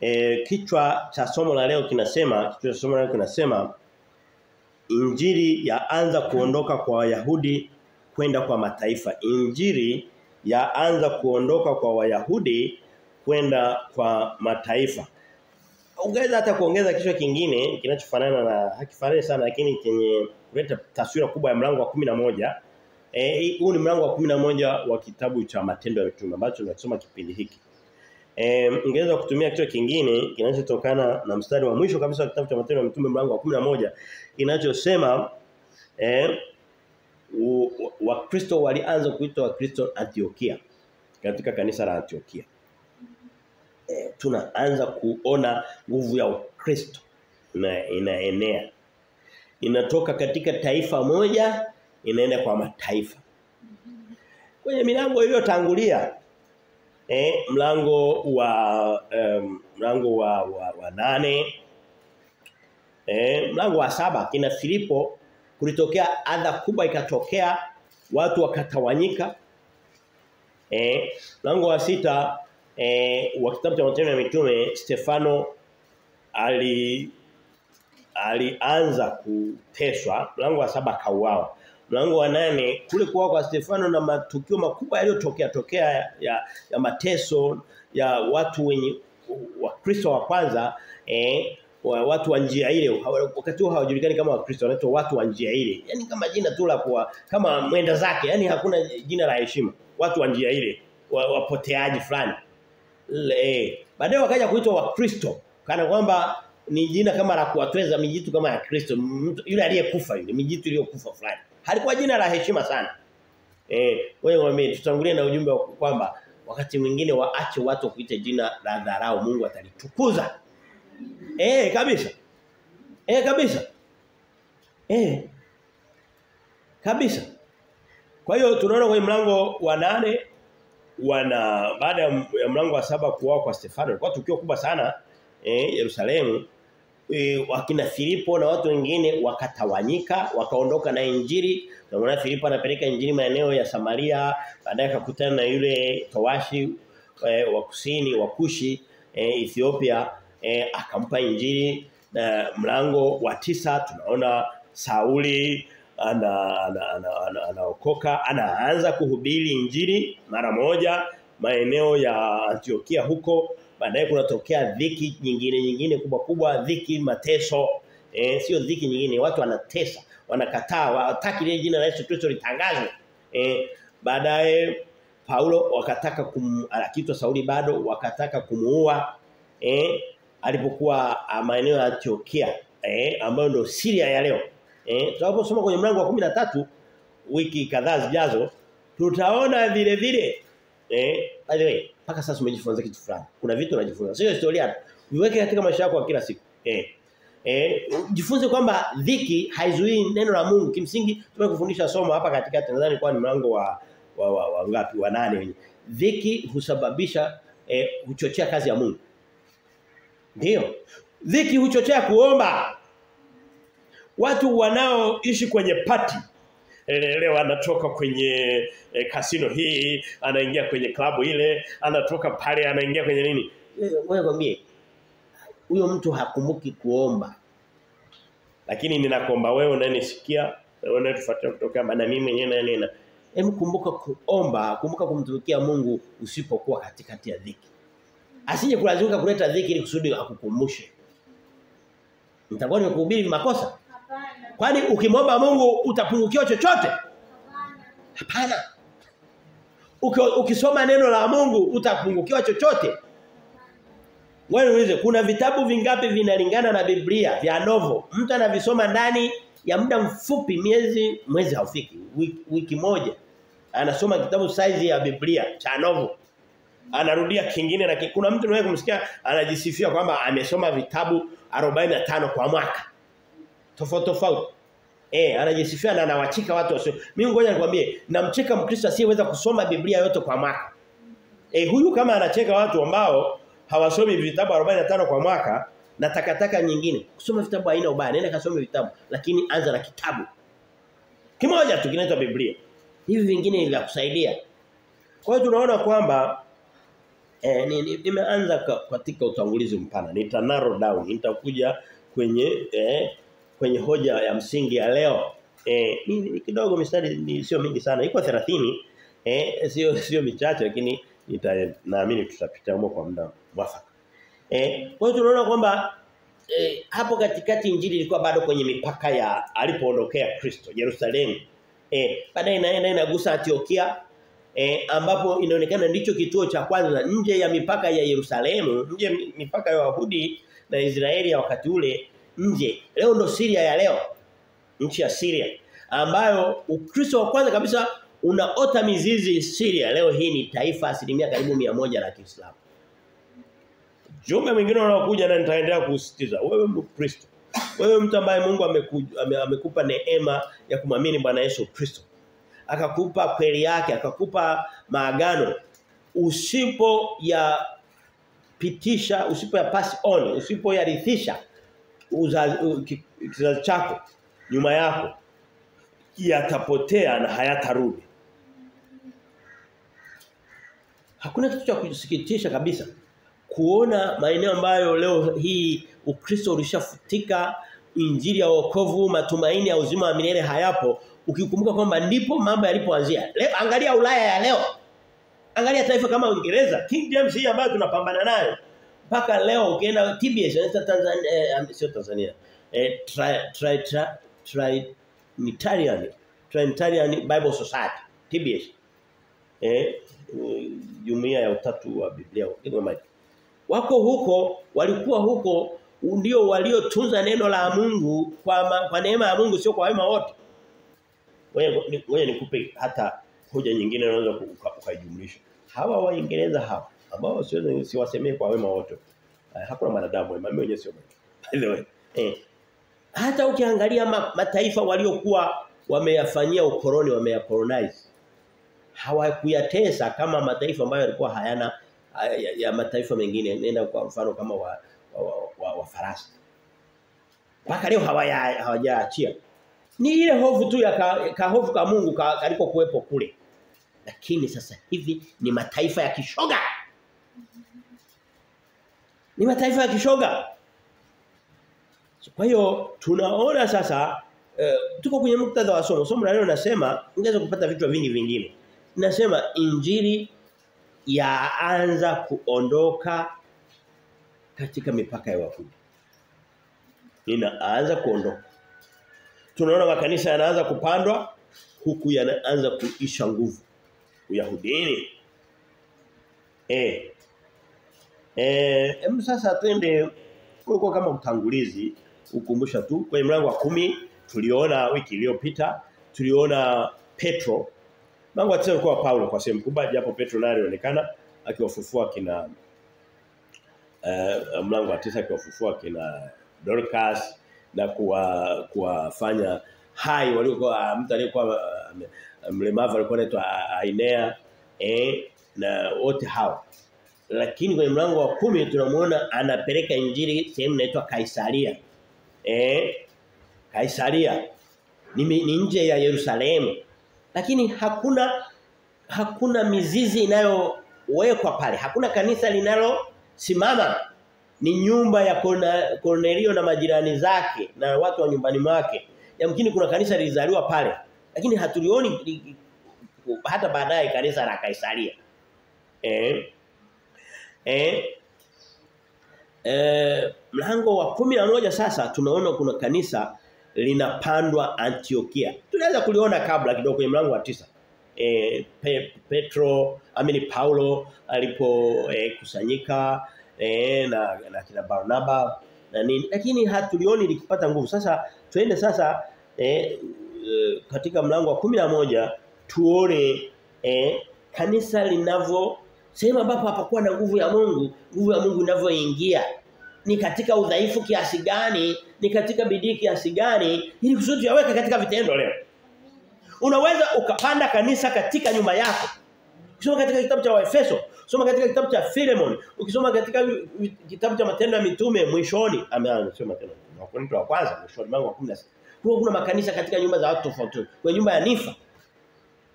E, kichwa cha somo la leo kinasema kichwa cha somo la leo kinasema Injili yaanza kuondoka kwa Wayahudi kwenda kwa mataifa. Injili yaanza kuondoka kwa Wayahudi kwenda kwa mataifa. Ungeweza hata kuongeza kichwa kingine kinachofanana na hakifanani sana lakini chenye kuleta taswira kubwa ya mlango wa 11. Eh huu ni mlango wa 11 wa kitabu cha Matendo ya Mitume ambacho tunasoma kipindi hiki. Eh ungeweza kutumia kichwa kingine kinachotokana na mstari wa mwisho kabisa wa kitabu cha Matendo ya Mitume mlango wa 11 kinachosema eh Wakristo walianza kuitwa Wakristo Antiokia katika kanisa la Antiokia. E, tunaanza kuona nguvu ya Ukristo na inaenea. Inatoka katika taifa moja inaenda kwa mataifa. Kwenye milango iliyotangulia eh mlango wa um, mlango wa, wa, wa nane. Eh mlango wa saba kina Filipo kulitokea adha kubwa ikatokea watu wakatawanyika. Eh mlango wa sita eh wa kitabu cha Matendo ya Mitume Stefano ali alianza kuteswa. Mlango wa saba kauawa mlango wa nane kule kuwa kwa Stefano na matukio makubwa yaliyotokea tokea ya, ya, mateso ya watu wenye wa Kristo wa kwanza eh wa watu wa njia ile. Wakati huo hawajulikani kama wakristo wanaitwa watu wa njia ile. Yani kama jina tu la kwa kama mwenda zake yani hakuna jina la heshima. Watu wa njia ile wapoteaji wa fulani eh baadaye wakaja kuitwa wakristo. Kana kwamba ni jina kama la kuwatweza mijitu kama ya Kristo. Yule aliyekufa yule mijitu iliyokufa fulani halikuwa jina la heshima sana eh wewe mwambie tutangulie na ujumbe wa kwamba wakati mwingine waache watu kuita jina la dharau Mungu atalitukuza Eh kabisa. Eh kabisa. Eh. Kabisa. Kwa hiyo tunaona kwenye mlango wa nane wana baada ya mlango wa saba kuwa kwa Stefano kwa tukio kubwa sana eh Yerusalemu e, wakina Filipo na watu wengine wakatawanyika wakaondoka na injili. Na Filipo anapeleka injili maeneo ya Samaria baadaye akakutana na yule towashi e, wa kusini wa Kushi e, Ethiopia e, akampa injili. Na mlango wa tisa tunaona Sauli ana anaokoka ana, ana, ana anaanza kuhubiri injiri mara moja maeneo ya Antiokia huko baadaye kunatokea dhiki nyingine nyingine kubwa kubwa dhiki mateso. Eh sio dhiki nyingine watu wanatesa wanakataa wataki ile jina la Yesu Kristo litangazwe. Eh baadaye Paulo wakataka kum akitwa Sauli bado wakataka kumuua. Eh alipokuwa maeneo ya Antiochia eh ambayo ndio Syria ya leo. Eh tunaposoma kwenye mlango wa 13 wiki kadhaa zijazo tutaona vile vile eh by the way mpaka sasa umejifunza kitu fulani. Kuna vitu unajifunza. Sio historia viweke katika maisha yako kila siku. Eh eh jifunze kwamba dhiki haizuii neno la Mungu. Kimsingi tumekufundisha somo hapa katika nadhani kwa ni mlango wa wa, wa, wa ngapi? Wa nane wenye. dhiki husababisha eh, huchochea kazi ya Mungu. Ndio. Dhiki huchochea kuomba. Watu wanaoishi kwenye pati leo anatoka kwenye e, kasino hii, anaingia kwenye klabu ile, anatoka pale anaingia kwenye nini? Wewe kwambie huyo mtu hakumbuki kuomba. Lakini ninakuomba wewe unanisikia, wewe unatufuatia kutoka na mimi mwenyewe na nina Hem kumbuka kuomba, kumbuka kumtumikia Mungu usipokuwa katikati ya dhiki asije kulazimika kuleta dhiki ili kusudi akukumbushe. Nitakuwa nimekuhubiri makosa? Kwani ukimwomba Mungu utapungukiwa chochote? Hapana. Ukisoma neno la Mungu utapungukiwa chochote? Wewe niulize kuna vitabu vingapi vinalingana na Biblia vya novo? Mtu anavisoma ndani ya muda mfupi miezi mwezi haufiki wiki, wiki moja. Anasoma kitabu size ya Biblia cha novo anarudia kingine na kuna mtu naye kumsikia anajisifia kwamba amesoma vitabu 45 kwa mwaka. Tofauti tofauti. Eh, anajisifia na anawachika watu wasio. Mimi ngoja nikwambie, namcheka Mkristo asiyeweza kusoma Biblia yote kwa mwaka. Eh, huyu kama anacheka watu ambao hawasomi vitabu 45 kwa mwaka na takataka nyingine. Kusoma vitabu haina ubaya, nenda kasome vitabu, lakini anza na kitabu. Kimoja tu kinaitwa Biblia. Hivi vingine ni vya kusaidia. Kwa hiyo tunaona kwamba eh, ni, ni, nimeanza katika utangulizi mpana. Nita narrow down. Nitakuja kwenye eh, kwenye hoja ya msingi ya leo. Eh, ni, kidogo mistari ni sio mingi sana. Iko 30 eh sio sio michache lakini naamini tutapita humo kwa muda mwafaka. Eh, kwa hiyo tunaona kwamba eh, hapo katikati injili ilikuwa bado kwenye mipaka ya alipoondokea Kristo Yerusalemu. Eh, baadaye inaenda inagusa Antiochia eh, ambapo inaonekana ndicho kituo cha kwanza nje ya mipaka ya Yerusalemu, nje mipaka ya Wayahudi na Israeli ya wakati ule nje. Leo ndo Syria ya leo. Nchi ya Syria ambayo Ukristo wa kwanza kabisa unaota mizizi Syria. Leo hii ni taifa asilimia karibu mia moja la Kiislamu. Jumbe mwingine unaokuja na nitaendelea kusisitiza wewe Mkristo. Wewe mtu ambaye Mungu ameku, ame, amekupa neema ya kumwamini Bwana Yesu Kristo. Akakupa kweli yake, akakupa maagano. Usipo ya pitisha, usipo ya pass on, usipo yarithisha kizazi chako nyuma yako yatapotea na hayatarudi. Hakuna kitu cha kusikitisha kabisa. Kuona maeneo ambayo leo hii Ukristo ulishafutika injili ya wokovu matumaini ya uzima wa milele hayapo ukikumbuka kwamba ndipo mambo yalipoanzia. Leo angalia Ulaya ya leo. Angalia taifa kama Uingereza King James hii ambayo tunapambana nayo mpaka leo ukienda TBS inaitwa Tanzania eh, sio Tanzania eh, try, try, try, try, Trinitarian Trinitarian Bible Society TBS eh jumuiya ya utatu wa Biblia wako huko walikuwa huko ndio waliotunza neno la Mungu kwa ma, kwa neema ya Mungu sio kwa wema wote. Wewe nikupe hata hoja nyingine unaweza ukajumlisha. Hawa waingereza hawa ambao siwezi siwasemee kwa wema wote. Eh, Hakuna mwanadamu wema, mimi mwenyewe sio mwema. By the way. Eh. Hata ukiangalia ma, mataifa waliokuwa wameyafanyia ukoloni wameyakolonize hawakuyatesa kama mataifa ambayo yalikuwa hayana ya, ya, mataifa mengine nenda kwa mfano kama wa wa, wa, wa, wa Faransa mpaka leo hawaya hawajaachia ni ile hofu tu ya ka, ka hofu ka Mungu ka, kuwepo kule lakini sasa hivi ni mataifa ya kishoga ni mataifa ya kishoga kwa hiyo tunaona sasa uh, tuko kwenye muktadha wa somo somo la leo nasema ungeweza kupata vitu vingi vingine nasema injili yaanza kuondoka katika mipaka ya Wayahudi. Inaanza kuondoka. Tunaona makanisa yanaanza kupandwa huku yanaanza kuisha nguvu. Uyahudini. Eh. Eh, em sasa twende kwa kama utangulizi ukumbusha tu kwenye mlango wa kumi tuliona wiki iliyopita tuliona Petro. Mlango wa tisa ulikuwa wa Paulo kwa sehemu kubwa japo Petro naye alionekana akiwafufua kina uh, mlango wa tisa akiwafufua kina Dorcas na kuwa kuwafanya hai waliokuwa mtu aliyekuwa uh, mlemavu alikuwa anaitwa Ainea eh na wote hao lakini kwenye mlango wa kumi tunamuona anapeleka injili sehemu inaitwa Kaisaria eh Kaisaria ni, nje ya Yerusalemu lakini hakuna hakuna mizizi inayowekwa pale. Hakuna kanisa linalo simama. Ni nyumba ya Cornelio na majirani zake na watu wa nyumbani mwake. Yamkini kuna kanisa lilizaliwa pale. Lakini hatulioni hata baadaye kanisa la Kaisaria. Eh eh Eh, mlango wa kumi na moja sasa tunaona kuna kanisa linapandwa Antiokia. Tunaweza kuliona kabla kidogo kwenye mlango wa tisa. E, Pe, Petro, amini Paulo alipo e, kusanyika e, na na kina Barnaba na nini lakini hatulioni likipata nguvu. Sasa tuende sasa e, e, katika mlango wa kumi na moja tuone e, kanisa linavyo sehemu ambapo hapakuwa na nguvu ya Mungu, nguvu ya Mungu inavyoingia ni katika udhaifu kiasi gani, ni katika bidii kiasi gani ili kusudi yaweke katika vitendo leo. Unaweza ukapanda kanisa katika nyumba yako. Ukisoma katika kitabu cha Waefeso, soma katika kitabu cha Philemon, ukisoma katika kitabu cha Matendo ya Mitume mwishoni, ameanza sio Matendo. kwa wa kwanza mwishoni mlango wa 16. Kwa kuna makanisa katika nyumba za watu tofauti. Kwa nyumba ya Nifa.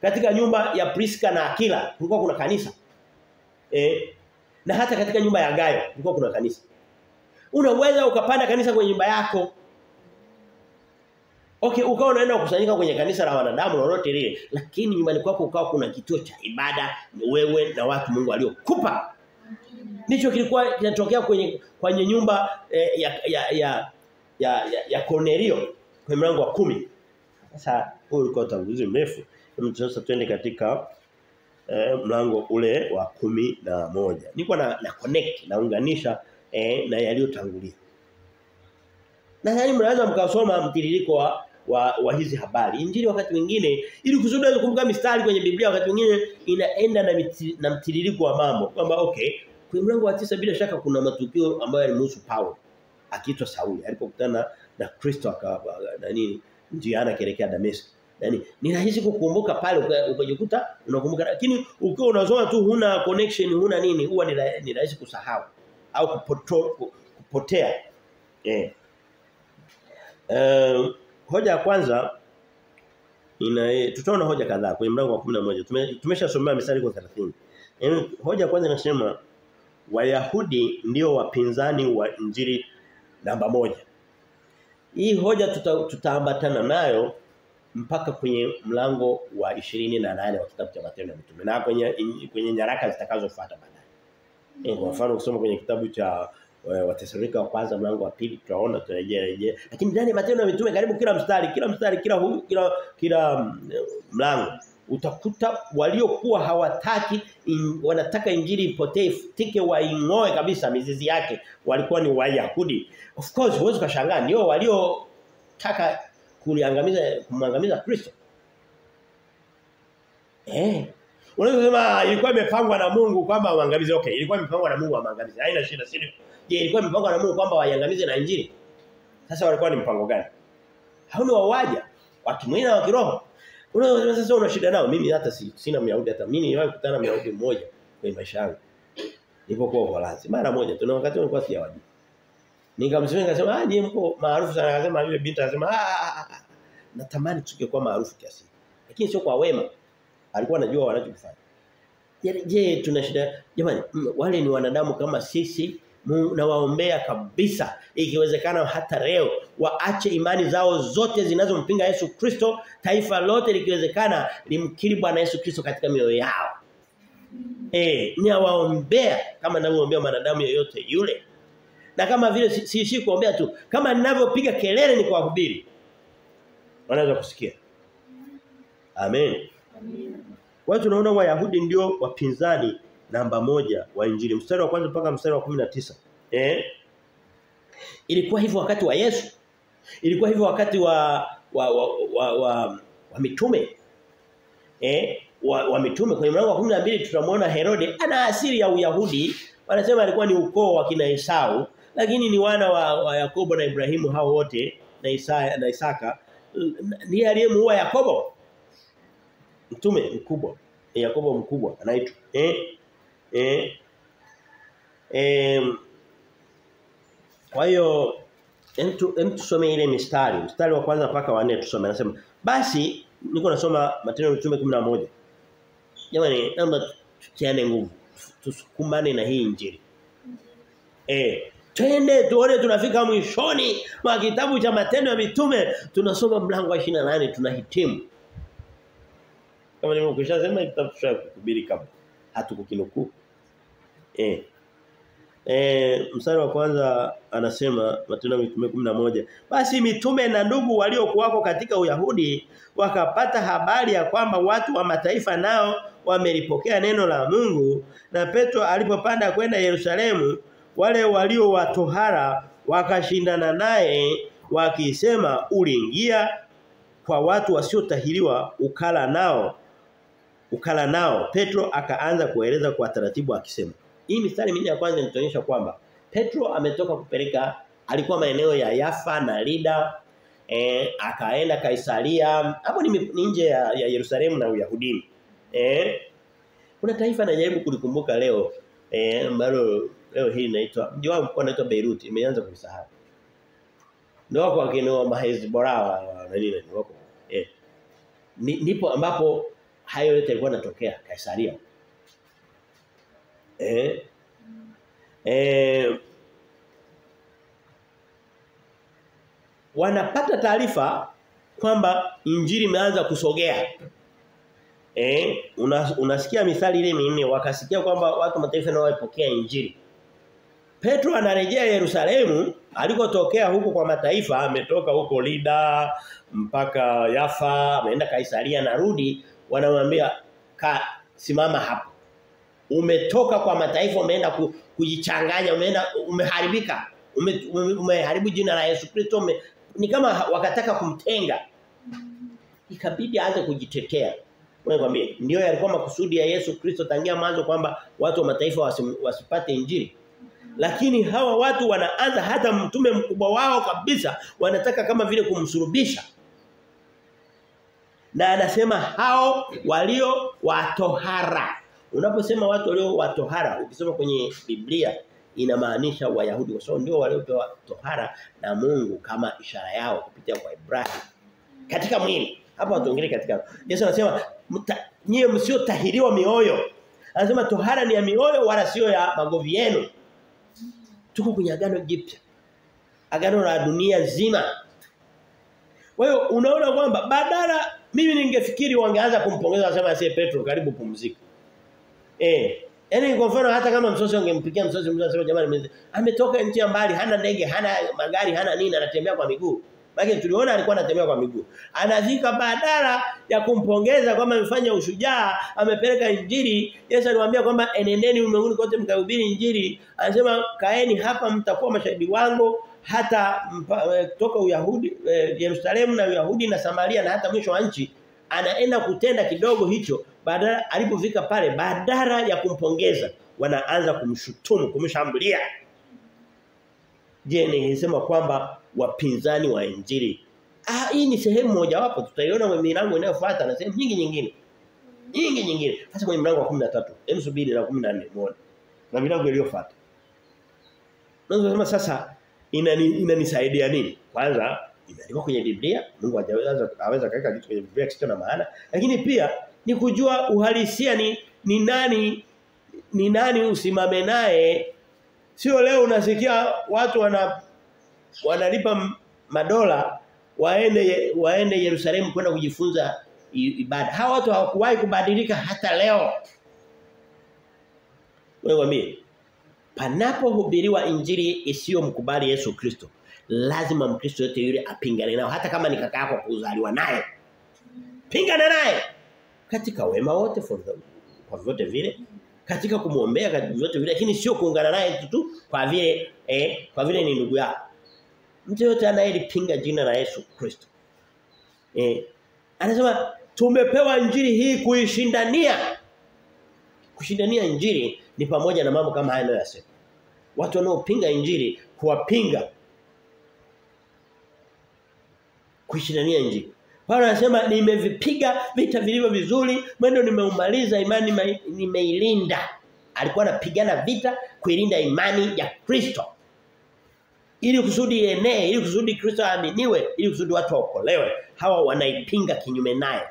Katika nyumba ya Priska na Akila kulikuwa kuna kanisa. Eh Na hata katika nyumba ya Gayo kulikuwa kuna kanisa. Unaweza ukapanda kanisa kwenye nyumba yako. Okay, ukawa unaenda kukusanyika kwenye kanisa la wanadamu lolote lile, lakini nyumbani kwako ukawa kuna kituo cha ibada wewe na watu Mungu aliokupa. Ndicho kilikuwa kinatokea kwenye kwenye nyumba eh, ya ya ya ya, ya, ya Cornelio kwenye mlango wa kumi Sasa huu ulikuwa utangulizi mrefu. Sasa twende katika eh, mlango ule wa kumi na moja Niko na na connect naunganisha eh, na yaliyotangulia. yani mnaweza mkasoma mtiririko wa, wa wa hizi habari. Injili wakati mwingine ili kusudi kukumbuka mistari kwenye Biblia wakati mwingine inaenda na, miti, na mtiririko wa mambo. Kwamba okay, kwenye mlango wa tisa bila shaka kuna matukio ambayo yalimhusu Paulo akiitwa Sauli alipokutana na Kristo aka na nini njiana kuelekea Dameski. Yaani ni rahisi kukumbuka pale ukajikuta unakumbuka lakini ukiwa unasoma tu huna connection huna nini huwa ni rahisi kusahau au kupoto, kupotea. Eh. yeah. Uh, hoja ya kwanza ina tutaona hoja kadhaa kwenye mlango wa 11. Tume, tumeshasomea mstari kwa 30. Yaani hoja ya kwanza inasema Wayahudi ndio wapinzani wa Injili namba moja. Hii hoja tutaambatana tuta, nayo mpaka kwenye mlango wa 28 wa kitabu cha Matendo ya Mitume na kwenye kwenye nyaraka zitakazofuata baadaye. Mm -hmm. kwa mfano kusoma kwenye kitabu cha Wathesalonike wa kwanza mlango wa pili tutaona tunarejea rejea. Lakini ndani ya Matendo ya Mitume karibu kila mstari, kila mstari, kila huu, kila kila mlango utakuta waliokuwa hawataki in, wanataka injili ipotee tike waingoe kabisa mizizi yake walikuwa ni Wayahudi. Of course huwezi kushangaa ndio waliotaka kuliangamiza kumangamiza Kristo. Eh. Unaweza kusema ilikuwa imepangwa na Mungu kwamba waangamize okay ilikuwa imepangwa na Mungu waangamize haina shida sio. Je ilikuwa imepangwa na Mungu kwamba waiangamize na injili? Sasa walikuwa ni mpango gani? Hao ni wawaja wa kimwili na wa kiroho. Unaweza sasa una shida nao. Mimi hata si, sina Myahudi hata mimi niliwahi kukutana na Myahudi mmoja kwa maisha yangu. Nilipokuwa Uholanzi. Mara moja tuna wakati nilikuwa sijawaji. Nikamsema nikasema ah je mko maarufu sana akasema yule binti akasema ah natamani tukikuwa maarufu kiasi. Lakini sio kwa wema. Alikuwa anajua wanachofanya. Je, tuna shida jamani wale ni wanadamu kama sisi nawaombea kabisa ikiwezekana hata leo waache imani zao zote zinazompinga Yesu Kristo taifa lote likiwezekana limkiri Bwana Yesu Kristo katika mioyo yao eh ni waombea kama ninavyoombea wanadamu yoyote yule na kama vile siishi si, si kuombea tu kama ninavyopiga kelele ni kwa kuhubiri wanaweza kusikia amen Watu tunaona Wayahudi ndio wapinzani namba moja wa injili. Mstari wa kwanza mpaka mstari wa 19. Eh? Ilikuwa hivyo wakati wa Yesu. Ilikuwa hivyo wakati wa wa wa, wa, wa, wa mitume. Eh? Wa, wa mitume kwenye mlango wa 12 tutamwona Herode ana asili ya Uyahudi. Wanasema alikuwa ni ukoo wa kina Esau, lakini ni wana wa, wa Yakobo na Ibrahimu hao wote na Isaya na Isaka. ni aliyemuua Yakobo. Mtume mkubwa. Yakobo mkubwa anaitwa. Eh? Eh? Eh kwa hiyo hem tusome ile mistari. Mstari wa kwanza mpaka wa 4 tusome. Anasema basi niko nasoma matendo ya mitume 11 jamani naomba tutiane nguvu. Tusukumane na hii injili. Eh Twende tuone tunafika mwishoni mwa kitabu cha matendo ya mitume. Tunasoma mlango wa 28 tunahitimu. Kama nimekwisha sema kitabu cha kuhubiri kabla. Hatukukinukuu. Eh. Eh mstari wa kwanza anasema matendo ya mitume 11 basi mitume na ndugu waliokuwako katika Uyahudi wakapata habari ya kwamba watu wa mataifa nao wamelipokea neno la Mungu. Na Petro alipopanda kwenda Yerusalemu wale walio watohara wakashindana naye wakisema uliingia kwa watu wasiotahiriwa ukala nao ukala nao. Petro akaanza kueleza kwa taratibu akisema hii mistari minne ya kwanza inatuonyesha kwamba Petro ametoka kupeleka alikuwa maeneo ya Yafa na Lida eh akaenda Kaisaria hapo ni, ni nje ya, ya Yerusalemu na Uyahudini eh. Kuna taifa najaribu kulikumbuka leo eh ambalo leo hii inaitwa mji wao mkuu unaitwa Beirut imeanza kuisahau ndio wako wakinoa mahezbora na nini wako eh ndipo ambapo hayo yote yalikuwa yanatokea Kaisaria. Eh? eh wanapata taarifa kwamba injili imeanza kusogea. Eh, una, unasikia mithali ile minne wakasikia kwamba watu mataifa nao waipokea injili. Petro anarejea Yerusalemu alikotokea huko kwa mataifa ametoka huko Lida mpaka Yafa ameenda Kaisaria narudi wanamwambia ka simama hapo. Umetoka kwa mataifa umeenda ku, kujichanganya umeenda umeharibika ume, ume, umeharibu jina la Yesu Kristo ni kama wakataka kumtenga. Ikabidi aanze kujitetea. Kwambie ndio yalikuwa makusudi ya Yesu Kristo tangia mwanzo kwamba watu wa mataifa wasipate injili lakini hawa watu wanaanza hata mtume mkubwa wao kabisa wanataka kama vile kumsurubisha. Na anasema hao walio watohara. Unaposema watu walio watohara ukisoma kwenye Biblia inamaanisha Wayahudi. Kwa sababu ndio waliopewa tohara na Mungu kama ishara yao kupitia kwa Ibrahim katika mwili. Hapa watuongelee katika. Yesu anasema nyie msio tahiriwa mioyo. Anasema tohara ni ya mioyo wala sio ya magovi yenu tuko kwenye agano jipya agano la dunia zima. kwa hiyo unaona kwamba badala mimi ningefikiri wangeanza kumpongeza wasema asiye Petro karibu pumzika eh Yaani kwa mfano hata kama msosi ungempikia msosi mtu anasema jamani ametoka nchi ya mbali hana ndege hana magari hana nini anatembea kwa miguu. Maana tuliona alikuwa anatembea kwa miguu. Anafika badala ya kumpongeza kwamba amefanya ushujaa, amepeleka injili, Yesu aliwaambia kwamba enendeni ulimwenguni kote mkahubiri injili. Anasema kaeni hapa mtakuwa mashahidi wangu hata mpa, e, toka Uyahudi e, Yerusalemu na Uyahudi na Samaria na hata mwisho wa nchi anaenda kutenda kidogo hicho badala alipofika pale badala ya kumpongeza wanaanza kumshutumu kumshambulia je ni kwamba wapinzani wa injili. Ah hii ni sehemu moja wapo tutaiona kwenye milango inayofuata na sehemu nyingi nyingine. Nyingi nyingine. Hasa kwenye mlango wa 13 hem subiri na 14 muone na milango iliyofuata. Nasema sasa inani inanisaidia nini? Kwanza imeandikwa kwenye Biblia Mungu hajaweza aweza kaweka kitu kwenye Biblia kisicho na maana. Lakini pia ni kujua uhalisia ni ni nani ni nani usimame naye. Sio leo unasikia watu wana wanalipa madola waende waende Yerusalemu kwenda kujifunza ibada. Hawa watu hawakuwahi kubadilika hata leo. Wewe mimi panapohubiriwa injili isiyomkubali Yesu Kristo lazima mkristo yote yule apingane nao hata kama ni kaka yako kuzaliwa naye. Pingana naye. Katika wema wote kwa vyote vile. Katika kumuombea katika vyote vile lakini sio kuungana naye tu kwa vile eh kwa vile ni ndugu yako mtu yote anayelipinga jina la Yesu Kristo. Eh anasema tumepewa injili hii kuishindania. Kushindania injili ni pamoja na mambo kama haya ninayosema watu wanaopinga injili kuwapinga kuishindania injili. Paulo anasema nimevipiga vita vilivyo vizuri, mwendo nimeumaliza imani nimeilinda. Alikuwa anapigana vita kuilinda imani ya Kristo. Ili kusudi ienee, ili kusudi Kristo aaminiwe, ili kusudi watu waokolewe. Hawa wanaipinga kinyume naye.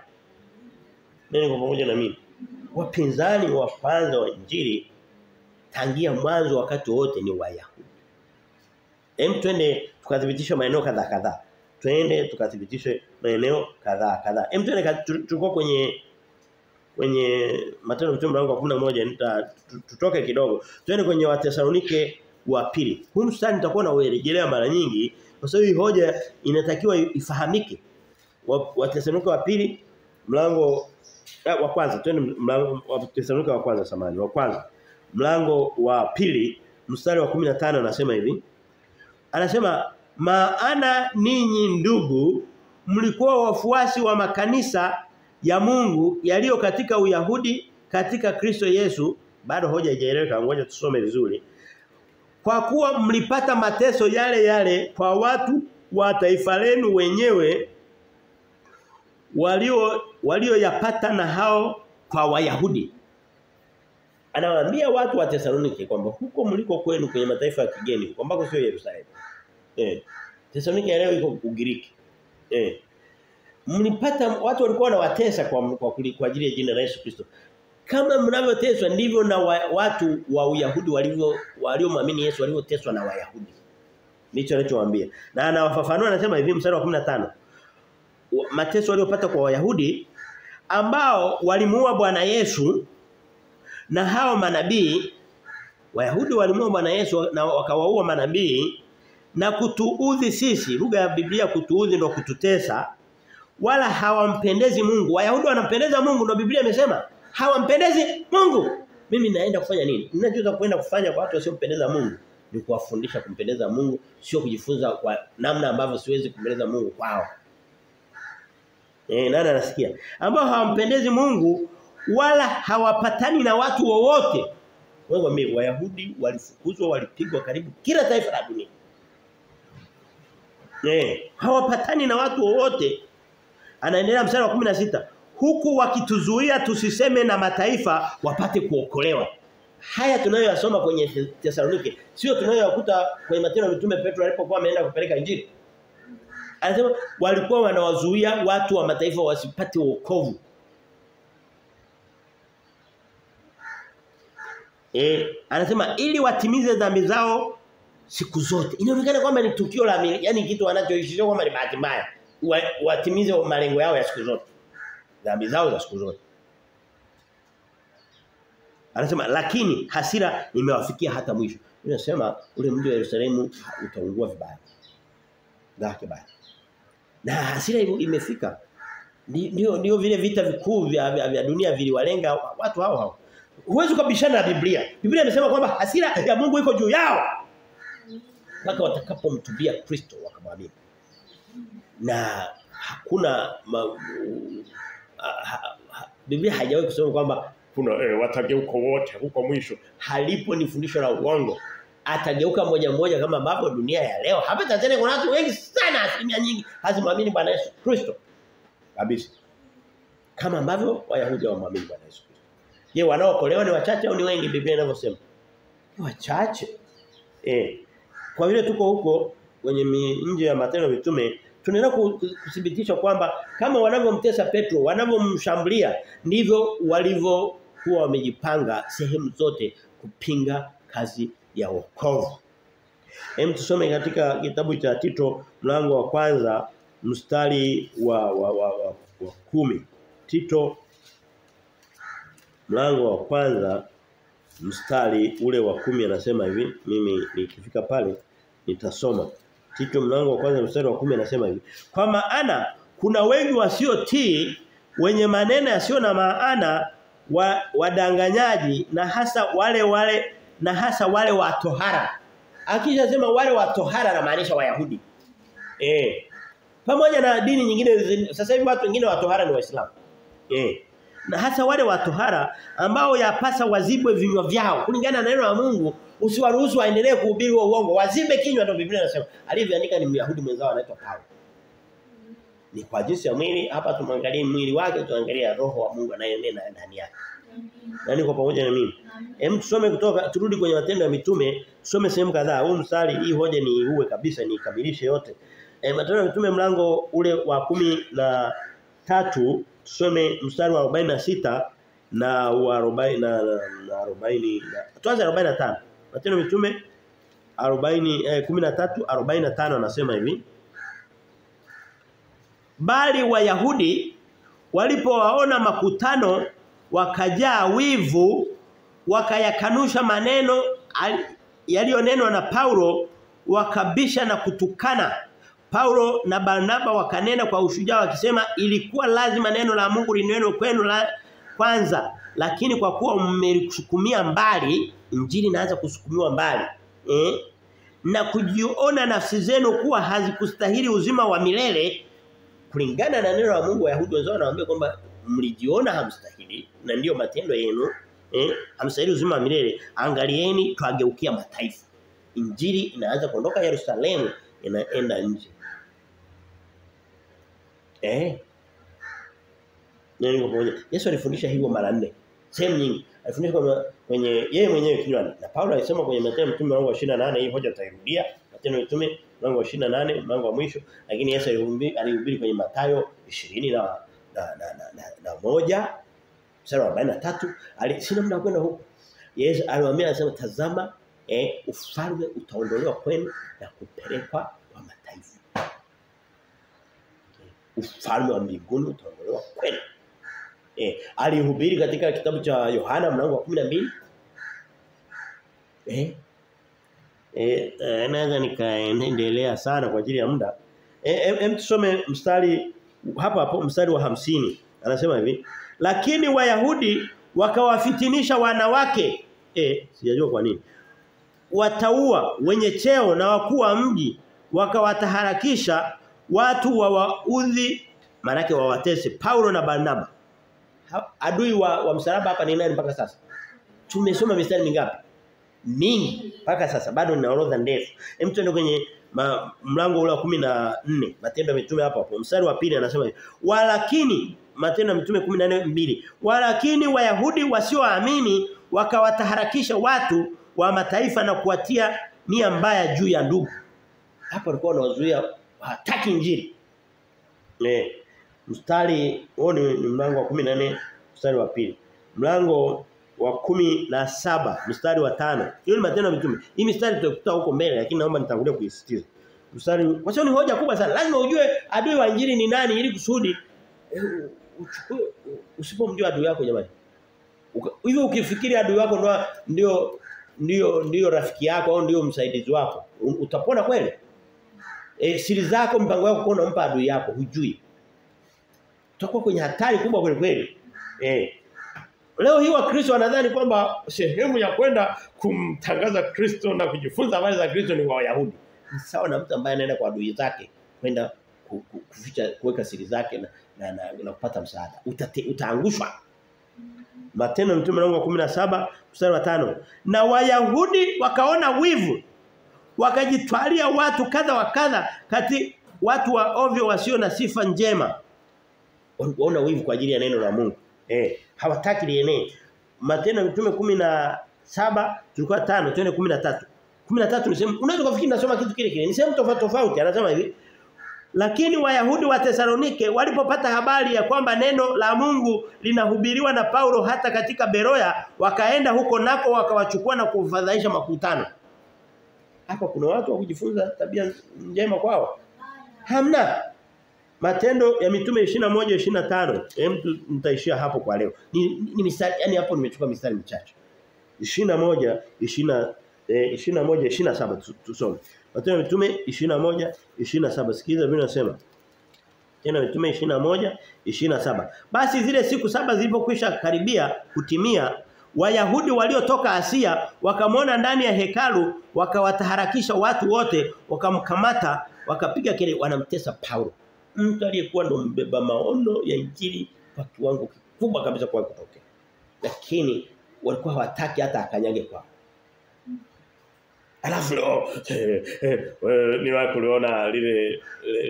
Nini kwa pamoja na mimi? Wapinzani wa kwanza wa injili tangia mwanzo wakati wote ni Wayahudi. Hem twende tukadhibitisha maeneo kadhaa kadhaa twende tukathibitishe maeneo kadhaa kadhaa. Hem twende tulikuwa kwenye kwenye Matendo mtume mlango wa 11 nita tutoke kidogo. Twende kwenye Watesalonike wa pili. Huu mstari nitakuwa na urejelea mara nyingi kwa sababu hii hoja inatakiwa ifahamike. Watesalonike wa pili mlango wa kwanza. Twende mlango wa Tesalonike wa kwanza samani wa kwanza. Mlango wa pili mstari wa 15 anasema hivi. Anasema maana ninyi ndugu mlikuwa wafuasi wa makanisa ya Mungu yaliyo katika Uyahudi katika Kristo Yesu. Bado hoja haijaeleweka ngoja tusome vizuri kwa kuwa mlipata mateso yale yale kwa watu wa taifa lenu wenyewe walio walioyapata na hao kwa Wayahudi anawaambia watu wa Tesalonike kwamba huko mliko kwenu kwenye mataifa ya kigeni kwamba sio Yerusalemu Eh. Tesalonike leo iko Ugiriki. Eh. Mlipata watu walikuwa wanawatesa kwa, kwa ajili ya jina la Yesu Kristo. Kama mnavyoteswa ndivyo na wa, watu wa Uyahudi walivyo waliomwamini Yesu walivyoteswa na Wayahudi. Nicho anachowaambia. Na anawafafanua anasema hivi mstari wa 15. Mateso waliopata kwa Wayahudi ambao walimuua Bwana Yesu na hao manabii Wayahudi walimuua Bwana Yesu na wakawaua manabii na kutuudhi sisi lugha ya Biblia kutuudhi ndio kututesa wala hawampendezi Mungu Wayahudi wanampendeza Mungu ndio Biblia imesema hawampendezi Mungu. Mimi naenda kufanya nini? Ninachoweza kwenda kufanya kwa watu wasiompendeza Mungu ni kuwafundisha kumpendeza Mungu sio kujifunza kwa namna ambavyo siwezi kumpendeza Mungu kwao. Eh nani anasikia? Ambao hawampendezi Mungu wala hawapatani na watu wowote. Wewe mimi Wayahudi walifukuzwa walipigwa karibu kila taifa la dunia. Eh, hawapatani na watu wowote. Anaendelea mstari wa 16. Huku wakituzuia tusiseme na mataifa wapate kuokolewa. Haya tunayoyasoma kwenye Thessalonike sio tunayoyakuta kwenye Matendo ya Mitume Petro alipokuwa ameenda kupeleka injili. Anasema walikuwa wanawazuia watu wa mataifa wasipate wokovu. Eh, anasema ili watimize dhambi zao siku zote. Inaonekana kwamba ni tukio la yani kitu wanachoishi sio kwamba ni bahati mbaya. Watimize malengo yao ya siku zote. Dhambi zao za siku zote. Anasema lakini hasira imewafikia hata mwisho. Inasema ule mji wa Yerusalemu utaungua vibaya. Dhake baya. Na hasira imefika. Ndio ndio vile vita vikuu vya, vya, vya dunia viliwalenga watu hao hao. Huwezi kubishana na Biblia. Biblia inasema kwamba hasira ya Mungu iko juu yao mpaka watakapomtubia Kristo wakamwamini. Na hakuna ma, ha, ha, Biblia haijawahi kusema kwamba kuna eh, watageuka wote huko mwisho. Halipo ni fundisho la uongo. Atageuka moja moja kama ambavyo dunia ya leo. Hapa Tanzania kuna watu wengi sana asilimia nyingi hazimwamini Bwana Yesu Kristo. Kabisa. Kama ambavyo Wayahudi hawamwamini Bwana Yesu Kristo. Je, wanaokolewa ni wachache au ni wengi Biblia inavyosema? Ni wachache. Eh, kwa vile tuko huko kwenye nje ya matendo ya mitume tunaenda kuthibitisha kwamba kama wanavyomtesa Petro wanavyomshambulia ndivyo walivyokuwa wamejipanga sehemu zote kupinga kazi ya wokovu. Hem tusome katika kitabu cha Tito mlango wa kwanza mstari wa wa, wa, wa, wa kumi. Tito mlango wa kwanza mstari ule wa kumi anasema hivi mimi nikifika pale nitasoma Tito mlango wa kwanza mstari wa kumi anasema hivi. Kwa maana kuna wengi wasiotii wenye maneno yasiyo na maana wa, wadanganyaji na hasa wale wale na hasa wale wa tohara. Akishasema wale wa tohara anamaanisha wayahudi. Eh pamoja na dini nyingine sasa hivi watu wengine wa tohara ni waislamu. Eh na hasa wale wa tohara ambao yapasa wazibwe vinywa vyao kulingana na neno la Mungu usiwaruhusu waendelee kuhubiri uongo. Wazibe kinywa ndio Biblia inasema. Alivyoandika ni Myahudi mwenzao anaitwa Paulo. Ni kwa jinsi ya mwili hapa tumwangalie mwili wake tuangalie roho wa Mungu anayenena ndani yake. Nani kwa pamoja na mimi. Hem tusome kutoka turudi kwenye matendo ya mitume tusome sehemu kadhaa. Huu mstari hii hoja ni uwe kabisa ni kamilishe yote. E, matendo ya mitume mlango ule wa kumi na tatu tusome mstari wa 46 na wa 40 na, na 40 tuanze 45 matendo mitume 40 eh, 13 45 anasema hivi. Bali wayahudi walipowaona makutano wakajaa wivu wakayakanusha maneno yaliyonenwa na Paulo wakabisha na kutukana. Paulo na Barnaba wakanena kwa ushujaa wakisema ilikuwa lazima neno la Mungu linenwe kwenu la kwanza lakini kwa kuwa mmelisukumia mbali injili inaanza kusukumiwa mbali eh? na kujiona nafsi zenu kuwa hazikustahili uzima wa milele kulingana na neno la Mungu Wayahudi wenzao wanawaambia kwamba mlijiona hamstahili na ndiyo matendo yenu eh? Hamstahili uzima wa milele. Angalieni twageukia mataifa. Injili inaanza kuondoka Yerusalemu inaenda nje. Eh? Yesu alifundisha hivyo mara nne sehemu nyingi alifundisha kwenye yeye mwenyewe kinywani na Paulo alisema kwenye Mathayo mtume mlango wa 28 hii hoja tutairudia Mathayo mtume mlango wa 28 mlango wa mwisho lakini Yesu alihubiri kwenye Mathayo 20 na na na, na, na, na moja mstari wa 43 ali sina muda kwenda huko. Yesu aliwaambia anasema tazama eh, ufalme utaondolewa kwenu na kupelekwa kwa mataifa. Ufalme wa mbinguni utaondolewa kwenu. Eh, alihubiri katika kitabu cha Yohana mlango wa 12. Eh? Eh, eh naweza nikaendelea sana kwa ajili ya muda. Eh, em tusome mstari hapa hapo mstari wa hamsini anasema hivi lakini wayahudi wakawafitinisha wanawake eh sijajua kwa nini wataua wenye cheo na wakuu wa mji wakawataharakisha watu wawaudhi manake wawatese Paulo na Barnaba adui wa, wa msalaba hapa ni nani mpaka sasa? Tumesoma mistari mingapi? Mingi mpaka sasa. Bado nina orodha ndefu. Hem tuende kwenye ma, mlango ule wa 14 matendo ya mitume hapo hapo. Mstari wa pili anasema hivi. Walakini matendo ya mitume 14:2 walakini wayahudi wasioamini wakawataharakisha watu wa mataifa na kuwatia nia mbaya juu ya ndugu. Hapo walikuwa wanawazuia hataki injili. Eh mstari huo ni, mlango wa 14 mstari wa pili. Mlango wa kumi na saba mstari wa tano. Hiyo ni matendo ya mitume. Hii mstari tutakuta huko mbele lakini naomba nitangulie kuisitiza mstari kwa sababu ni hoja kubwa sana. Lazima ujue adui wa injili ni nani ili kusudi uchukue usipomjua adui yako jamani. Hivyo ukifikiri adui wako ndio ndio ndio ndio rafiki yako au ndio msaidizi wako utapona kweli? E, siri zako mpango wako unampa adui yako hujui utakuwa kwenye hatari kubwa kweli kweli eh Leo hii wakristo wanadhani kwamba sehemu ya kwenda kumtangaza Kristo na kujifunza habari za Kristo ni kwa Wayahudi. Ni sawa na mtu ambaye anaenda kwa adui zake kwenda kuficha kuweka siri zake na na, na, na kupata msaada. Utaangushwa. Matendo mtume mlango wa 17 mstari wa 5. Na Wayahudi wakaona wivu wakajitwalia watu kadha wa kadha kati watu wa ovyo wasio na sifa njema. Waona wivu kwa ajili ya neno la Mungu. Eh, hawataki lienee. Matendo mitume 17 tulikuwa 5 twende 13. 13 ni sehemu unaweza kufikiri nasoma kitu kile kile. Ni sehemu tofauti tofauti. Anasema hivi. Lakini Wayahudi wa Tesalonike walipopata habari ya kwamba neno la Mungu linahubiriwa na Paulo hata katika Beroya wakaenda huko nako wakawachukua na kufadhaisha makutano. Hapa kuna watu wa kujifunza tabia njema kwao. Hamna. Matendo ya mitume 21 25. Hem nitaishia hapo kwa leo. Ni, ni mistari yani hapo nimechukua mistari michache. 21 20 eh, 21 27 tusome. Matendo ya mitume 21 27. Sikiliza vile nasema. Tena mitume 21 27. Basi zile siku saba zilipokwisha karibia kutimia Wayahudi waliotoka Asia wakamwona ndani ya hekalu wakawataharakisha watu wote wakamkamata wakapiga kile wanamtesa Paulo mtu aliyekuwa ndo mbeba maono ya injili kwa kiwango kikubwa kabisa kwa kutokea. Lakini walikuwa hawataki hata akanyage kwao. Alafu leo eh, eh, niwahi kuliona lile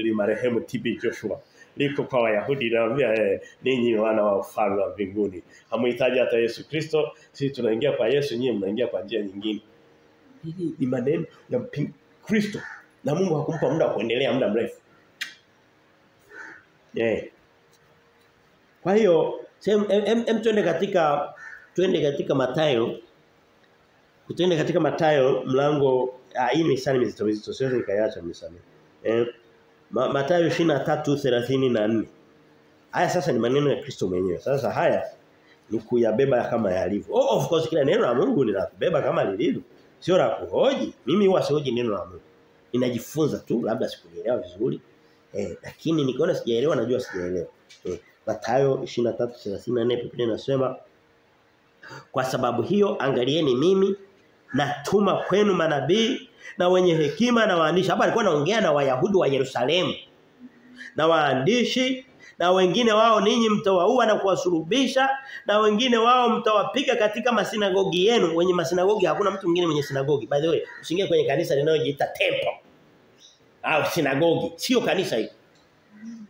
limarehemu TB Joshua. Liko kwa Wayahudi naambia eh, ninyi wana wa ufalme wa mbinguni. Hamhitaji hata Yesu Kristo? Sisi tunaingia kwa Yesu nyinyi mnaingia kwa njia nyingine. Hili ni maneno ya Kristo. Na Mungu hakumpa muda wa kuendelea muda mrefu Eh. Kwa hiyo em, twende katika twende katika Mathayo Twende katika Mathayo mlango ah, hii misali mizito mizito siwezi nikaiacha misali. Eh Ma, Mathayo 23:34. Haya sasa ni maneno ya Kristo mwenyewe. Sasa haya ni kuyabeba kama yalivyo. Oh, of course kila neno la Mungu ni la kubeba kama lilivyo. Sio la kuhoji. Mimi huwa sihoji neno la Mungu. Ninajifunza tu labda sikuelewa vizuri. Eh, lakini nikiona sijaelewa najua sijaelewa. Eh, Mathayo 23:34 Biblia inasema kwa sababu hiyo angalieni mimi natuma kwenu manabii na wenye hekima na waandishi. Hapa alikuwa anaongea na Wayahudi wa Yerusalemu. Na waandishi na wengine wao ninyi mtawaua na kuwasulubisha na wengine wao mtawapiga katika masinagogi yenu. Wenye masinagogi hakuna mtu mwingine mwenye sinagogi. By the way, usiingie kwenye kanisa linalojiita temple au sinagogi, sio kanisa hili.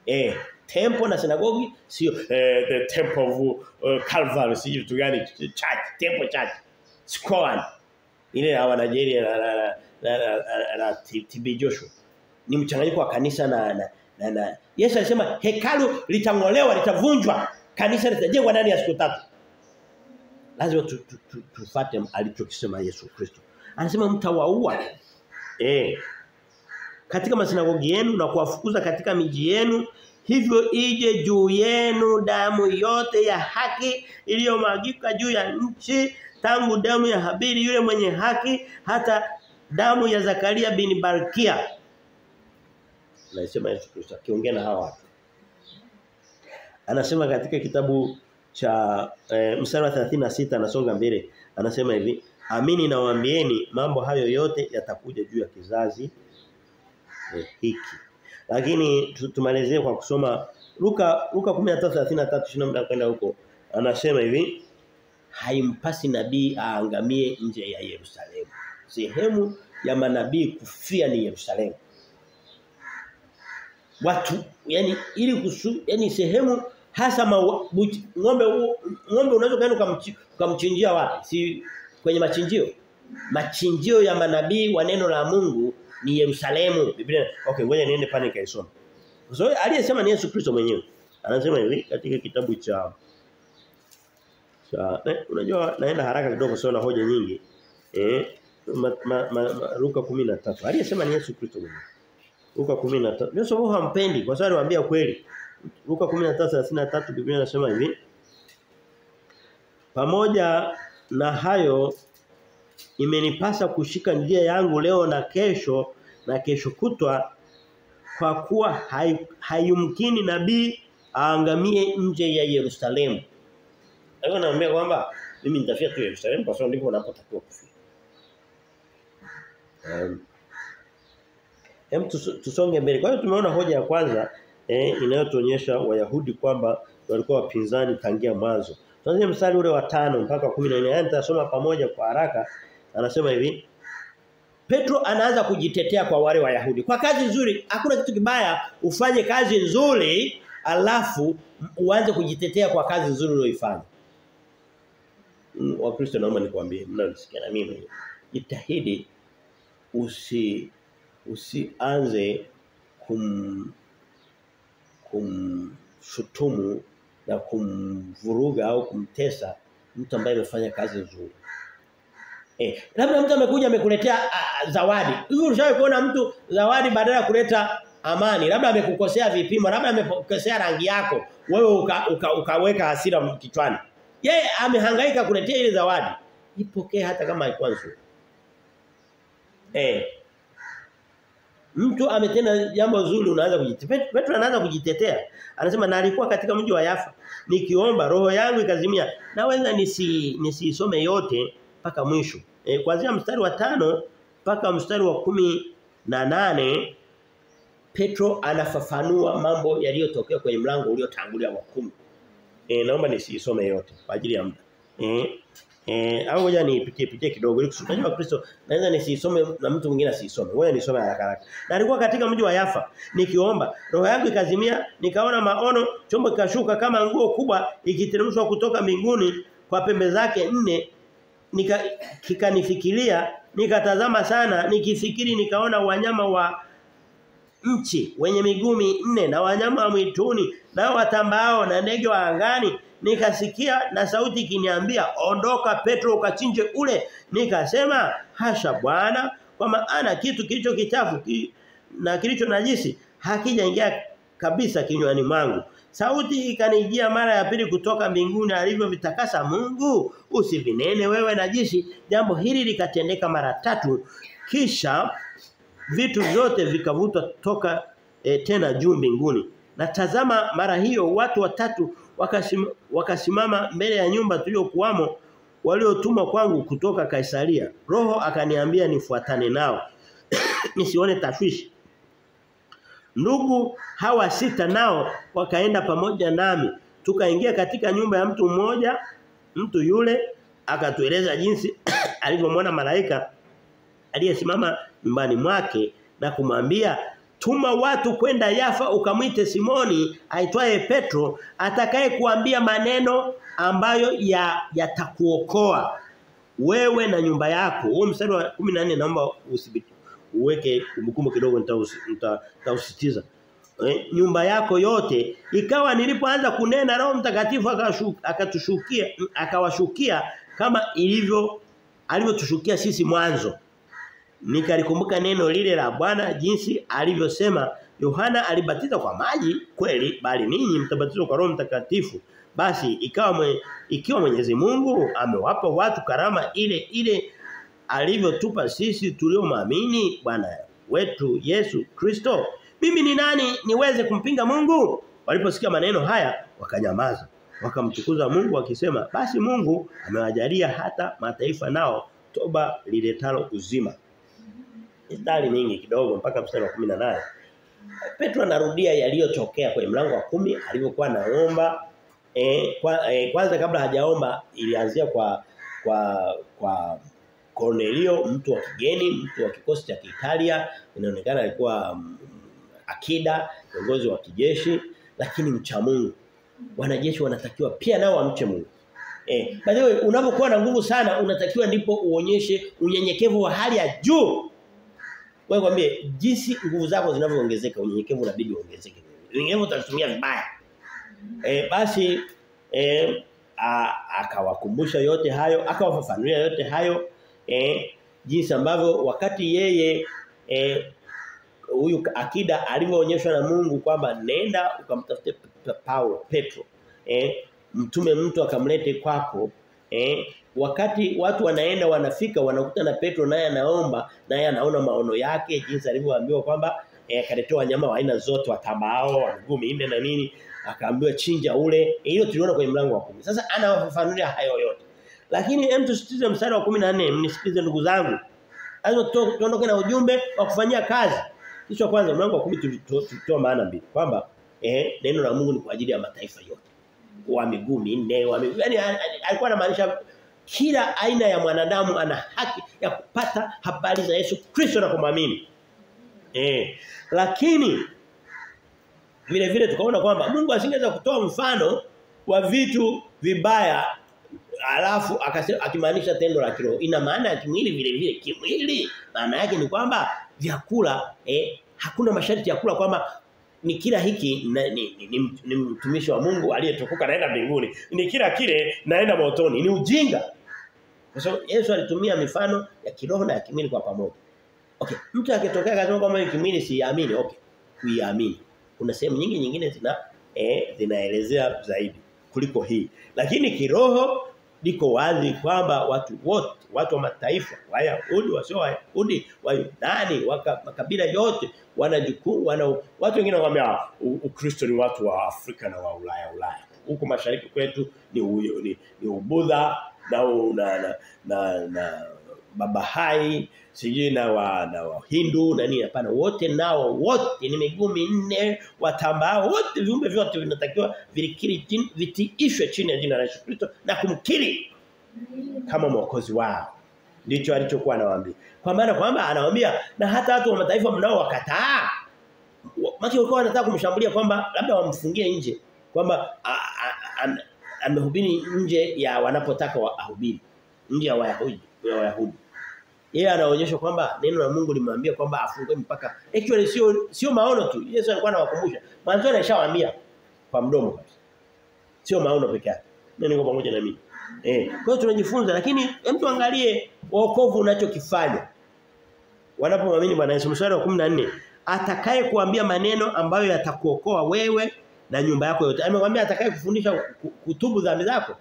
Eh, temple na sinagogi sio eh, the temple of uh, Calvary sio kitu gani church, temple church. Squad. Ile ya Nigeria na na na, na, na, na, la TB Joshua. Ni mchanganyiko wa kanisa na na, na, na. Yesu alisema hekalu litangolewa litavunjwa kanisa litajengwa ndani ya siku tatu. lazima tu, tu, tu, tufuate alichokisema Yesu Kristo. Anasema mtawaua. Eh. Katika masinagogi yenu na kuwafukuza katika miji yenu hivyo ije juu yenu damu yote ya haki iliyomwagika juu ya nchi tangu damu ya Habili yule mwenye haki hata damu ya Zakaria bin Barkia. Anasema Yesu Kristo akiongea na hawa watu. Anasema katika kitabu cha e, mstari wa 36 anasonga mbele anasema hivi amini nawaambieni mambo hayo yote yatakuja juu ya kizazi hiki. Lakini tumalizie kwa kusoma Luka Luka 13:33 shina kwenda huko anasema hivi haimpasi nabii aangamie nje ya Yerusalemu. Sehemu ya manabii kufia ni Yerusalemu. Watu yani ili kusu yani sehemu hasa buchi, ngombe ngombe unaweza kaenda ukamchinjia wapi? Si kwenye machinjio? Machinjio ya manabii wa neno la Mungu ni Yerusalemu. Biblia okay ngoja niende pale nikaisome. Sababu aliyesema ni Yesu Kristo mwenyewe. Anasema hivi katika kitabu cha cha eh, unajua naenda haraka kidogo sio na hoja nyingi. Eh ma, ma, ma, ma, Luka 13 aliyesema ni Yesu Kristo mwenyewe. Luka 13 Yesu wao hampendi kwa sababu aliwaambia kweli. Luka 13:33 Biblia inasema hivi. Pamoja na hayo imenipasa kushika njia yangu leo na kesho na kesho kutwa kwa kuwa hayumkini nabii aangamie nje ya Yerusalemu. Hayo naambia kwamba mimi nitafia tu Yerusalemu kwa sababu ndipo napotakiwa kufika. Um, tusonge mbele. Kwa hiyo tumeona hoja ya kwanza eh, inayotuonyesha Wayahudi kwamba walikuwa wapinzani tangia mwanzo. Tuanze mstari ule wa tano mpaka 14. Yaani nitasoma pamoja kwa haraka. Anasema hivi. Petro anaanza kujitetea kwa wale Wayahudi. Kwa kazi nzuri, hakuna kitu kibaya ufanye kazi nzuri alafu uanze kujitetea kwa kazi nzuri uliyoifanya. Wakristo naomba nikwambie, mnanisikia na mimi. Jitahidi usi usianze kum kumshutumu na kumvuruga au kumtesa mtu ambaye amefanya kazi nzuri. Eh, labda mtu amekuja amekuletea zawadi. Hivi ushawahi kuona mtu zawadi badala ya kuleta amani, labda amekukosea vipimo, labda amekukosea rangi yako, wewe uka, uka, ukaweka hasira kichwani. Yeye amehangaika kuletea ile zawadi. Ipokee hata kama haikuwa nzuri. Eh. Mtu ametenda jambo zuri unaanza kujitetea. Petro anaanza kujitetea. Anasema na alikuwa katika mji wa Yafa. Nikiomba roho yangu ikazimia. Naweza nisi nisisome yote mpaka mwisho. E, kuanzia mstari wa tano mpaka mstari wa kumi na nane Petro anafafanua mambo yaliyotokea kwenye mlango uliotangulia wa kumi. E, naomba nisisome yote kwa ajili ya muda. Eh Eh au ngoja nipitie pitie kidogo ili kusudi Kristo naweza nisisome na mtu mwingine asisome. Wewe nisome haraka haraka. Na katika mji wa Yafa nikiomba roho yangu ikazimia nikaona maono chombo kikashuka kama nguo kubwa ikiteremshwa kutoka mbinguni kwa pembe zake nne nika kikanifikiria nikatazama sana nikifikiri nikaona wanyama wa nchi wenye miguu minne na wanyama wa mwituni na watambao na ndege wa angani nikasikia na sauti ikiniambia ondoka Petro ukachinje ule nikasema hasha bwana kwa maana kitu kilicho kichafu ki, na kilicho najisi hakijaingia kabisa kinywani mwangu. Sauti ikanijia mara ya pili kutoka mbinguni alivyovitakasa Mungu. Usivinene wewe najisi. Jambo hili likatendeka mara tatu. Kisha vitu vyote vikavutwa toka e, tena juu mbinguni. Na tazama mara hiyo watu watatu wakasim, wakasimama mbele ya nyumba tuliyokuwamo waliotumwa kwangu kutoka Kaisaria. Roho akaniambia nifuatane nao. Nisione tashwishi. Ndugu hawa sita nao wakaenda pamoja nami. Tukaingia katika nyumba ya mtu mmoja. Mtu yule akatueleza jinsi alivyomwona malaika aliyesimama nyumbani mwake na kumwambia tuma watu kwenda Yafa ukamwite Simoni aitwaye Petro atakaye kuambia maneno ambayo yatakuokoa wewe na nyumba yako. Huo mstari wa 14 naomba usibiti uweke kumbukumbu kidogo nitausitiza. Eh, nyumba yako yote ikawa nilipoanza kunena Roho Mtakatifu akatushukia akawashukia kama ilivyo alivyotushukia sisi mwanzo. Nikalikumbuka neno lile la Bwana jinsi alivyosema Yohana alibatiza kwa maji kweli bali ninyi mtabatizwa kwa Roho Mtakatifu. Basi ikawa mwe, ikiwa Mwenyezi Mungu amewapa watu karama ile ile alivyotupa sisi tuliomwamini Bwana wetu Yesu Kristo. Mimi ni nani niweze kumpinga Mungu? Waliposikia maneno haya wakanyamaza. Wakamtukuza Mungu wakisema basi Mungu amewajalia hata mataifa nao toba liletalo uzima. Mistari mingi kidogo mpaka mstari wa 18. Petro anarudia yaliyotokea kwenye mlango wa kumi alivyokuwa naomba eh, eh, kwanza kabla hajaomba ilianzia kwa kwa kwa Cornelio mtu wa kigeni mtu wa kikosi cha Italia inaonekana alikuwa um, akida kiongozi wa kijeshi lakini mcha Mungu. Wanajeshi wanatakiwa pia nao wamche Mungu. Eh by the way unapokuwa na nguvu sana unatakiwa ndipo uonyeshe unyenyekevu wa hali ya juu wewe kwambie jinsi nguvu zako zinavyoongezeka unyenyekevu unabidi uongezeke. Unyenyekevu utatumia vibaya. Eh basi eh akawakumbusha yote hayo akawafafanulia yote hayo eh jinsi ambavyo wakati yeye eh huyu akida alivyoonyeshwa na Mungu kwamba nenda ukamtafute Paulo Petro eh mtume mtu akamlete kwako eh wakati watu wanaenda wanafika wanakuta na Petro naye anaomba naye anaona maono yake jinsi alivyoambiwa kwamba eh kaletewa wanyama wa aina zote watambao miguu minne na nini akaambiwa chinja ule. Hiyo tuliona kwenye mlango wa kumi. Sasa anawafafanulia hayo yote. Lakini hem tusitize mstari wa 14 mnisikilize ndugu zangu. Lazima tuondoke na ujumbe wa kufanyia kazi. Kisha kwanza mlango wa 10 tulitoa maana mbili. Kwamba eh neno la Mungu ni kwa ajili ya mataifa yote. Wa miguu minne wa miguu yani alikuwa anamaanisha kila aina ya mwanadamu ana haki ya kupata habari za Yesu Kristo na kumwamini. Eh lakini vile vile tukaona kwamba Mungu asingeweza kutoa mfano wa vitu vibaya alafu akasema akimaanisha tendo la kiroho. Ina maana ya kimwili vile vile. Kimwili maana yake ni kwamba vyakula eh hakuna masharti ya kula kwamba ni kila hiki na, ni, ni, ni, ni mtumishi wa Mungu aliyetukuka naenda mbinguni. Ni kila kile naenda motoni. Ni ujinga. Kwa sababu Yesu alitumia mifano ya kiroho na ya kimwili kwa pamoja. Okay mtu akitokea akasema kwamba kimwili siamini okay kuiamini kuna sehemu nyingi nyingine zina eh zinaelezea zaidi kuliko hii. Lakini kiroho liko wazi kwamba watu wote watu wa mataifa wayahudi wasio wayahudi wayunani makabila yote wana jukumu wana watu wengine wanakuambia ukristo ni watu wa Afrika na wa Ulaya Ulaya. Huko mashariki kwetu ni ni, ni ubudha na na na, na, na babahai sijui na wa na wahindu na nini hapana. Wote nao wote ni miguu minne watambao wote viumbe vyote vinatakiwa vilikiri vitiishwe chini ya jina la Yesu Kristo na kumkiri kama mwokozi wao. Ndicho alichokuwa anawaambia. Kwa maana kwamba anawaambia na hata watu wa mataifa mnao wakataa. Maki walikuwa wanataka kumshambulia kwamba labda wamfungie nje kwamba amehubiri nje ya wanapotaka wahubiri nje ya Wayahudi ya Wayahudi yeye anaonyesha kwamba neno la Mungu limwambia kwamba afungue mpaka actually sio sio maono tu. Yesu alikuwa anawakumbusha. Mwanzo alishawaambia kwa mdomo kabisa. Sio maono peke yake. Neno niko pamoja na mimi. Eh kwa hiyo tunajifunza. Lakini mtu angalie wokovu unachokifanya. Wanapomwamini Bwana Yesu. Mstari wa 14 atakaye kuambia maneno ambayo yatakuokoa wewe na nyumba yako yote. Amekwambia atakaye kufundisha kutubu dhambi zako.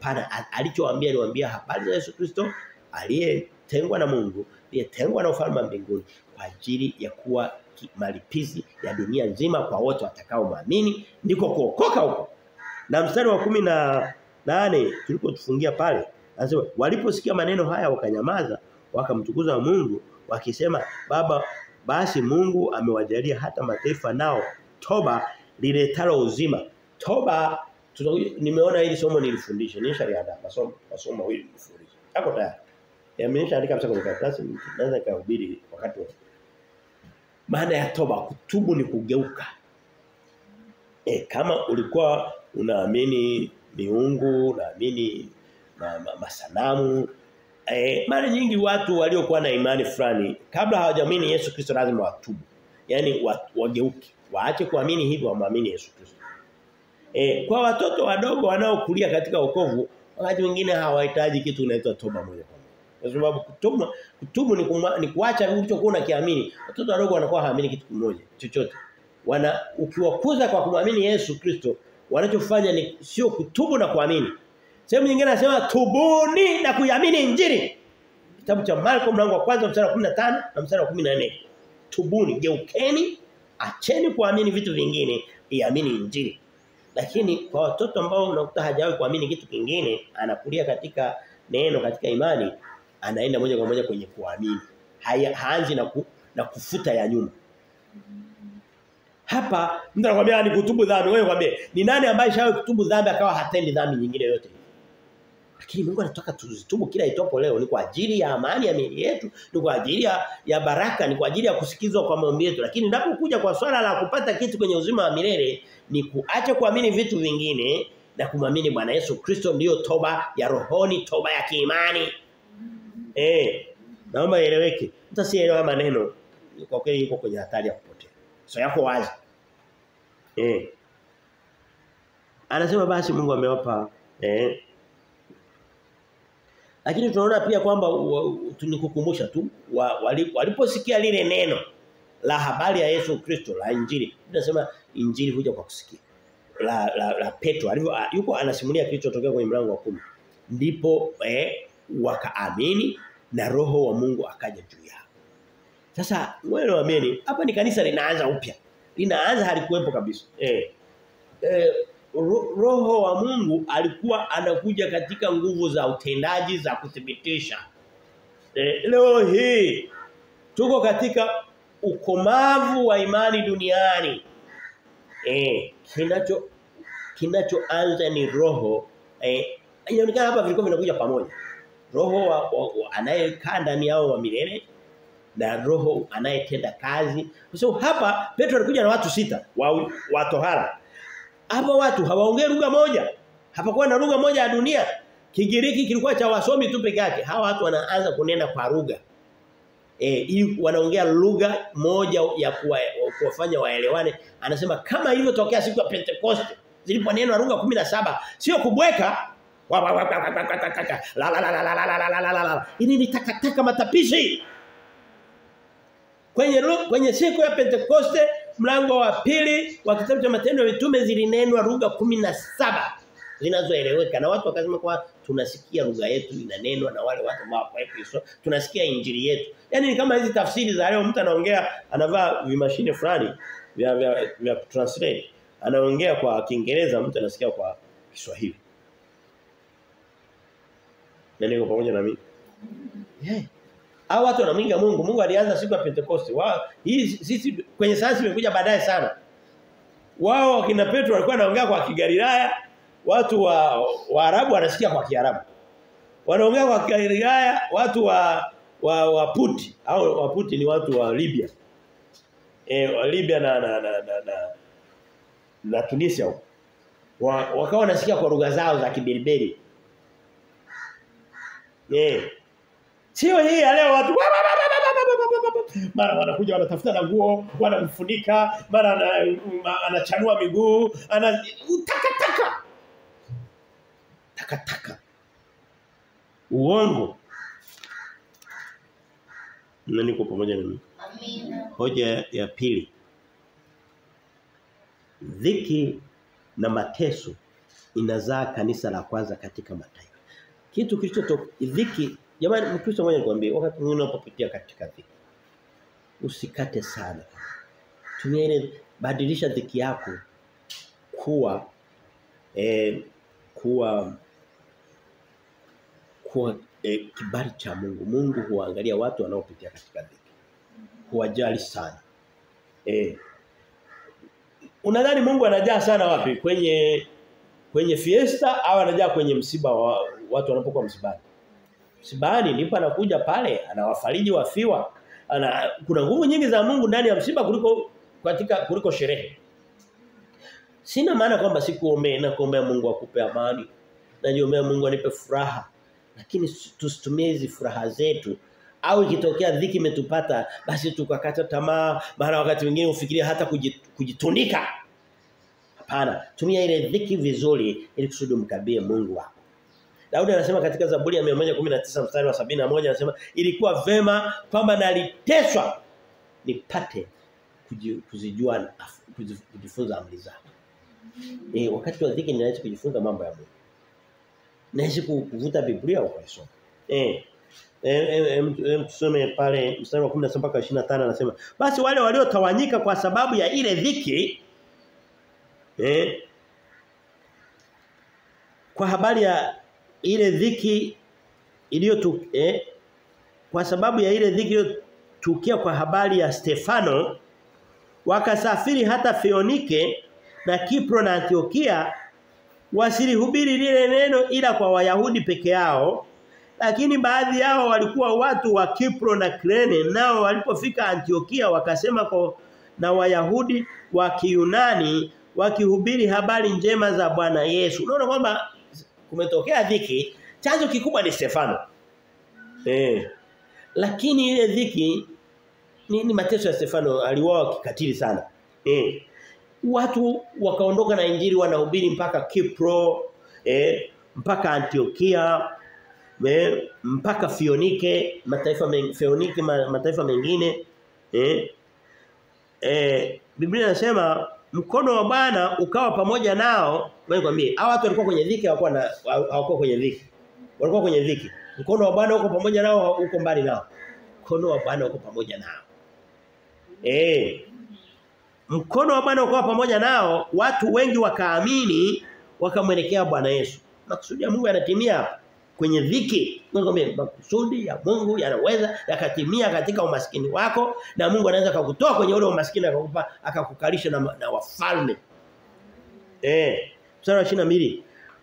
Pana alichowaambia aliwaambia habari za Yesu Kristo aliyetengwa na Mungu aliyetengwa na ufalme wa mbinguni kwa ajili ya kuwa malipizi ya dunia nzima kwa wote watakao muamini ndiko kuokoka huko. Na mstari wa kumi na nane tulipotufungia pale anasema waliposikia maneno haya wakanyamaza wakamtukuza Mungu wakisema baba basi Mungu amewajalia hata mataifa nao toba liletalo uzima. Toba nimeona hili somo nilifundisha nishaliandaa masomo masomo hili nilifundisha. Hapo tayari yameshaandika kabisa kwenye karatasi naweza kuhubiri wakati wote. Maana ya toba kutubu ni kugeuka. E, kama ulikuwa unaamini miungu unaamini ma, masanamu e, mara nyingi watu waliokuwa na imani fulani kabla hawajamini Yesu Kristo lazima watubu. Yani wageuke. Waache kuamini hivyo waamini Yesu Kristo. E, kwa watoto wadogo wanaokulia katika wokovu wakati wengine hawahitaji kitu kinaitwa toba moja kwa. Kwa sababu kutubu kutubu ni, kuma, ni kuacha ulichokuwa unakiamini. Watoto wadogo wanakuwa haamini kitu kimoja chochote. Wana ukiwakuza kwa kumwamini Yesu Kristo, wanachofanya ni sio kutubu na kuamini. Sehemu nyingine anasema tubuni na kuiamini injili. Kitabu cha Marko mlango wa kwanza mstari wa 15 na mstari wa 14. Tubuni, geukeni, acheni kuamini vitu vingine, iamini injili. Lakini kwa watoto ambao unakuta hajawahi kuamini kitu kingine, anakulia katika neno katika imani, anaenda moja kwa moja kwenye kuamini. Haanzi na, ku, na kufuta ya nyuma. Hapa mtu anakuambia ni kutubu dhambi, wewe kwambie ni nani ambaye shawe kutubu dhambi akawa hatendi dhambi nyingine yote? Lakini Mungu anataka tuzitubu kila itopo leo ni kwa ajili ya amani ya miili yetu, ni kwa ajili ya, ya baraka, ni kwa ajili ya kusikizwa kwa maombi yetu. Lakini ninapokuja kwa swala la kupata kitu kwenye uzima wa milele ni kuacha kuamini vitu vingine na kumwamini Bwana Yesu Kristo ndiyo toba ya rohoni, toba ya kiimani. Eh, naomba ieleweke. Mtu asielewa maneno kwa kweli yuko kwenye hatari ya kupotea. So yako wazi. Eh. Anasema basi Mungu amewapa eh lakini tunaona pia kwamba tunikukumbusha tu waliposikia wali lile neno la habari ya Yesu Kristo la injili. Tunasema injili huja kwa kusikia. La la, la Petro alivyo yuko anasimulia kilichotokea kwenye mlango wa kumi Ndipo eh, wakaamini na roho wa Mungu akaja juu yao. Sasa wewe waamini hapa ni kanisa linaanza upya. Linaanza halikuwepo kabisa. Eh. eh roho wa Mungu alikuwa anakuja katika nguvu za utendaji za kuthibitisha. E, leo hii tuko katika ukomavu wa imani duniani. Eh, kinacho kinachoanza ni roho eh inaonekana hapa vilikuwa vinakuja pamoja. Roho anayekaa ndani yao wa milele na roho anayetenda kazi. Kwa so, hapa Petro alikuja na watu sita wa, watohara. hapa watu hawaongee lugha moja. Hapakuwa na lugha moja ya dunia. Kigiriki kilikuwa cha wasomi tu peke yake. Hawa watu wanaanza kunena kwa lugha. Eh ili wanaongea lugha moja ya kuwafanya waelewane. Anasema kama ilivyotokea siku ya Pentecost ziliponenwa lugha 17 sio kubweka Ini ni takataka matapishi. Kwenye kwenye siku ya Pentecoste mlango wa pili wa kitabu cha matendo ya mitume zilinenwa lugha 17 zinazoeleweka. Na watu wakasema kwa tunasikia lugha yetu inanenwa na wale watu ambao kwa tunasikia injili yetu. Yani ni kama hizi tafsiri za leo mtu anaongea anavaa vimashine fulani vya vya, vya translate. Anaongea kwa Kiingereza mtu anasikia kwa Kiswahili nani yuko pamoja na mimi yeah. Hao watu wanamwinga Mungu. Mungu alianza siku ya Pentecost. Wao hii sisi kwenye sayansi imekuja baadaye sana. Wao kina Petro walikuwa wanaongea kwa Kigalilaya, watu wa Waarabu wanasikia kwa Kiarabu. Wanaongea kwa Kigalilaya, watu wa wa Waputi au Waputi ni watu wa Libya. Eh wa Libya na na na na, na, na Tunisia huko. Wa, wakawa wanasikia kwa lugha zao za Kiberberi. Sio hii leo watu mara wanakuja wanatafuta na nguo, wanamfunika, mara anachanua miguu, ana takataka. Takataka. Uongo. Na niko pamoja na mimi. Amina. Hoja ya pili. Dhiki na mateso inazaa kanisa la kwanza katika mataifa. Kitu kilichotoka dhiki Jamani Mkristo mmoja nikwambie wakati unapopitia katika dhiki usikate sana. Tumia ile badilisha dhiki yako kuwa eh, kuwa kuwa eh, kibali cha Mungu. Mungu huangalia watu wanaopitia katika dhiki. Huwajali sana. Eh Unadhani Mungu anajaa sana wapi? Kwenye kwenye fiesta au anajaa kwenye msiba wa watu wanapokuwa msibani? Msibani ndipo anakuja pale anawafariji wafiwa. Ana kuna nguvu nyingi za Mungu ndani ya msiba kuliko katika kuliko sherehe. Sina maana kwamba sikuombee na kuombea Mungu akupe amani. Najiombea Mungu anipe furaha. Lakini tusitumie hizi furaha zetu au ikitokea dhiki imetupata basi tukakata tamaa mara wakati mwingine ufikiria hata kujitunika. Hapana, tumia ile dhiki vizuri ili kusudi mkabie Mungu wako. Daudi anasema katika Zaburi ya 119 mstari wa 71 anasema ilikuwa vema kwamba naliteswa nipate kuzijua kujifunza amri zako. Eh wakati wa dhiki ninaacha kujifunza mambo ya Mungu. Naishi kuvuta Biblia ukaisoma. Eh Eh tusome pale mstari wa 17 mpaka 25 anasema basi wale waliotawanyika kwa sababu ya ile dhiki eh kwa habari ya ile dhiki iliyo eh, kwa sababu ya ile dhiki iliyotukia kwa habari ya Stefano wakasafiri hata Feonike na Kipro na Antiokia wasilihubiri lile neno ila kwa Wayahudi peke yao lakini baadhi yao walikuwa watu wa Kipro na Krene nao walipofika Antiokia wakasema kwa na Wayahudi wa Kiyunani wakihubiri habari njema za Bwana Yesu. Unaona kwamba kumetokea dhiki, chanzo kikubwa ni Stefano. Eh. Lakini ile dhiki ni, ni mateso ya Stefano aliuawa kikatili sana. Eh. Watu wakaondoka na injili wanahubiri mpaka Kipro, eh, mpaka Antiokia, eh, mpaka Fionike, mataifa men, Fionike mataifa mengine, eh. Eh, Biblia inasema mkono wa Bwana ukawa pamoja nao. Wewe kwambie hao watu walikuwa kwenye dhiki hawakuwa na hawakuwa kwenye dhiki. Walikuwa kwenye dhiki. Mkono wa Bwana uko pamoja nao uko mbali nao. Mkono wa Bwana uko pamoja nao. Eh. Mkono wa Bwana ukawa pamoja nao watu wengi wakaamini wakamwelekea Bwana Yesu. Makusudi ya Mungu anatimia hapa kwenye dhiki. Ngombe makusudi ya Mungu yanaweza yakatimia katika umaskini wako na Mungu anaweza kukutoa kwenye ule umaskini akakupa akakukalisha na, na wafalme. Eh mstari wa 22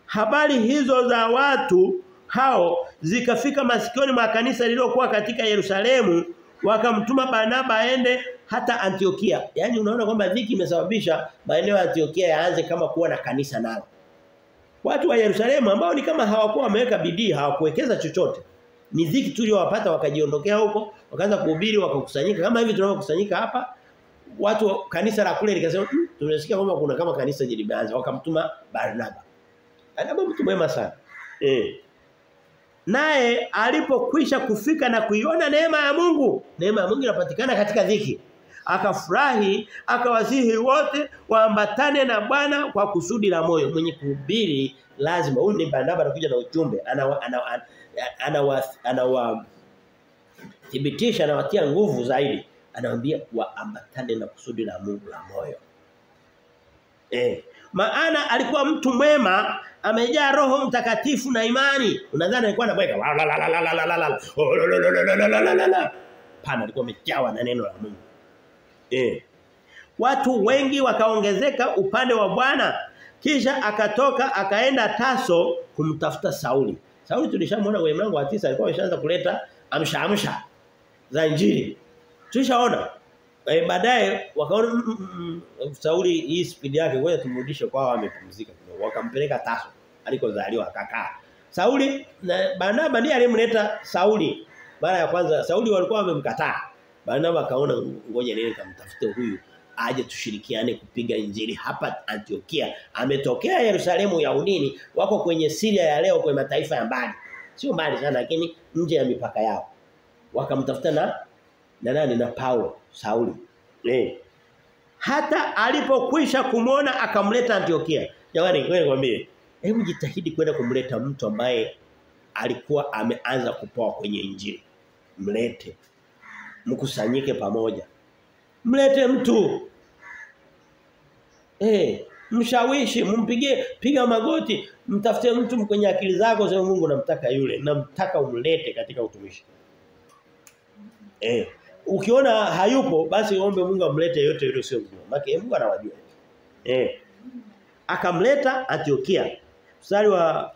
habari hizo za watu hao zikafika masikioni mwa kanisa lililokuwa katika Yerusalemu wakamtuma Barnaba aende hata Antiokia. Yaani unaona kwamba dhiki imesababisha maeneo ya Antiokia yaanze kama kuwa na kanisa nalo Watu wa Yerusalemu ambao ni kama hawakuwa wameweka bidii, hawakuwekeza chochote. Ni dhiki tu iliyowapata wakajiondokea huko, wakaanza kuhubiri wakakusanyika kama hivi tunavyokusanyika hapa. Watu kanisa la kule likasema, mmm, tunasikia kwamba kuna kama kanisa jilibanza wakamtuma Barnaba. Barnaba mtu mwema sana. Eh. Naye alipokwisha kufika na kuiona neema ya Mungu, neema ya Mungu inapatikana katika dhiki. Akafurahi, akawasihi wote waambatane na Bwana kwa kusudi la moyo. Mwenye kuhubiri lazima huyu ni Barnaba anakuja na ujumbe, anawa anawa anawa, anawa thibitisha anawatia nguvu zaidi. Anawaambia waambatane na kusudi la Mungu la moyo. Eh, maana alikuwa mtu mwema amejaa roho mtakatifu na imani. Unadhani alikuwa anabweka pana alikuwa amejawa na neno la Mungu. Eh. Watu wengi wakaongezeka upande wa Bwana kisha akatoka akaenda Taso kumtafuta Sauli. Sauli tulishamwona kwenye mlango wa tisa alikuwa ameshaanza kuleta amsha amsha za injili. Tulishaona. E, baadaye wakaona mm, mm, mm, Sauli hii speed yake ngoja tumrudishe kwao amepumzika kidogo. Wakampeleka Taso alikozaliwa akakaa. Sauli na Barnaba ndiye aliyemleta Sauli. Mara ya kwanza Sauli walikuwa wamemkataa. Barnaba akaona ngoja nini kamtafute huyu aje tushirikiane kupiga injili hapa Antiokia. Ametokea Yerusalemu ya unini, wako kwenye Syria ya leo kwenye mataifa ya mbali. Sio mbali sana lakini nje ya mipaka yao. Wakamtafuta na na nani na Paulo, Sauli. Eh. Hata alipokwisha kumwona akamleta Antiokia. Jamani, wewe nikwambie, hebu jitahidi kwenda kumleta mtu ambaye alikuwa ameanza kupoa kwenye injili. Mlete. Mkusanyike pamoja. Mlete mtu. Eh, mshawishi, mumpigie, piga magoti, mtafute mtu kwenye akili zako sema Mungu namtaka yule, namtaka umlete katika utumishi. Eh, ukiona hayupo basi ombe Mungu amlete yote yule sio mzima. Maana Mungu anawajua. Eh. Akamleta Antiokia. Mstari wa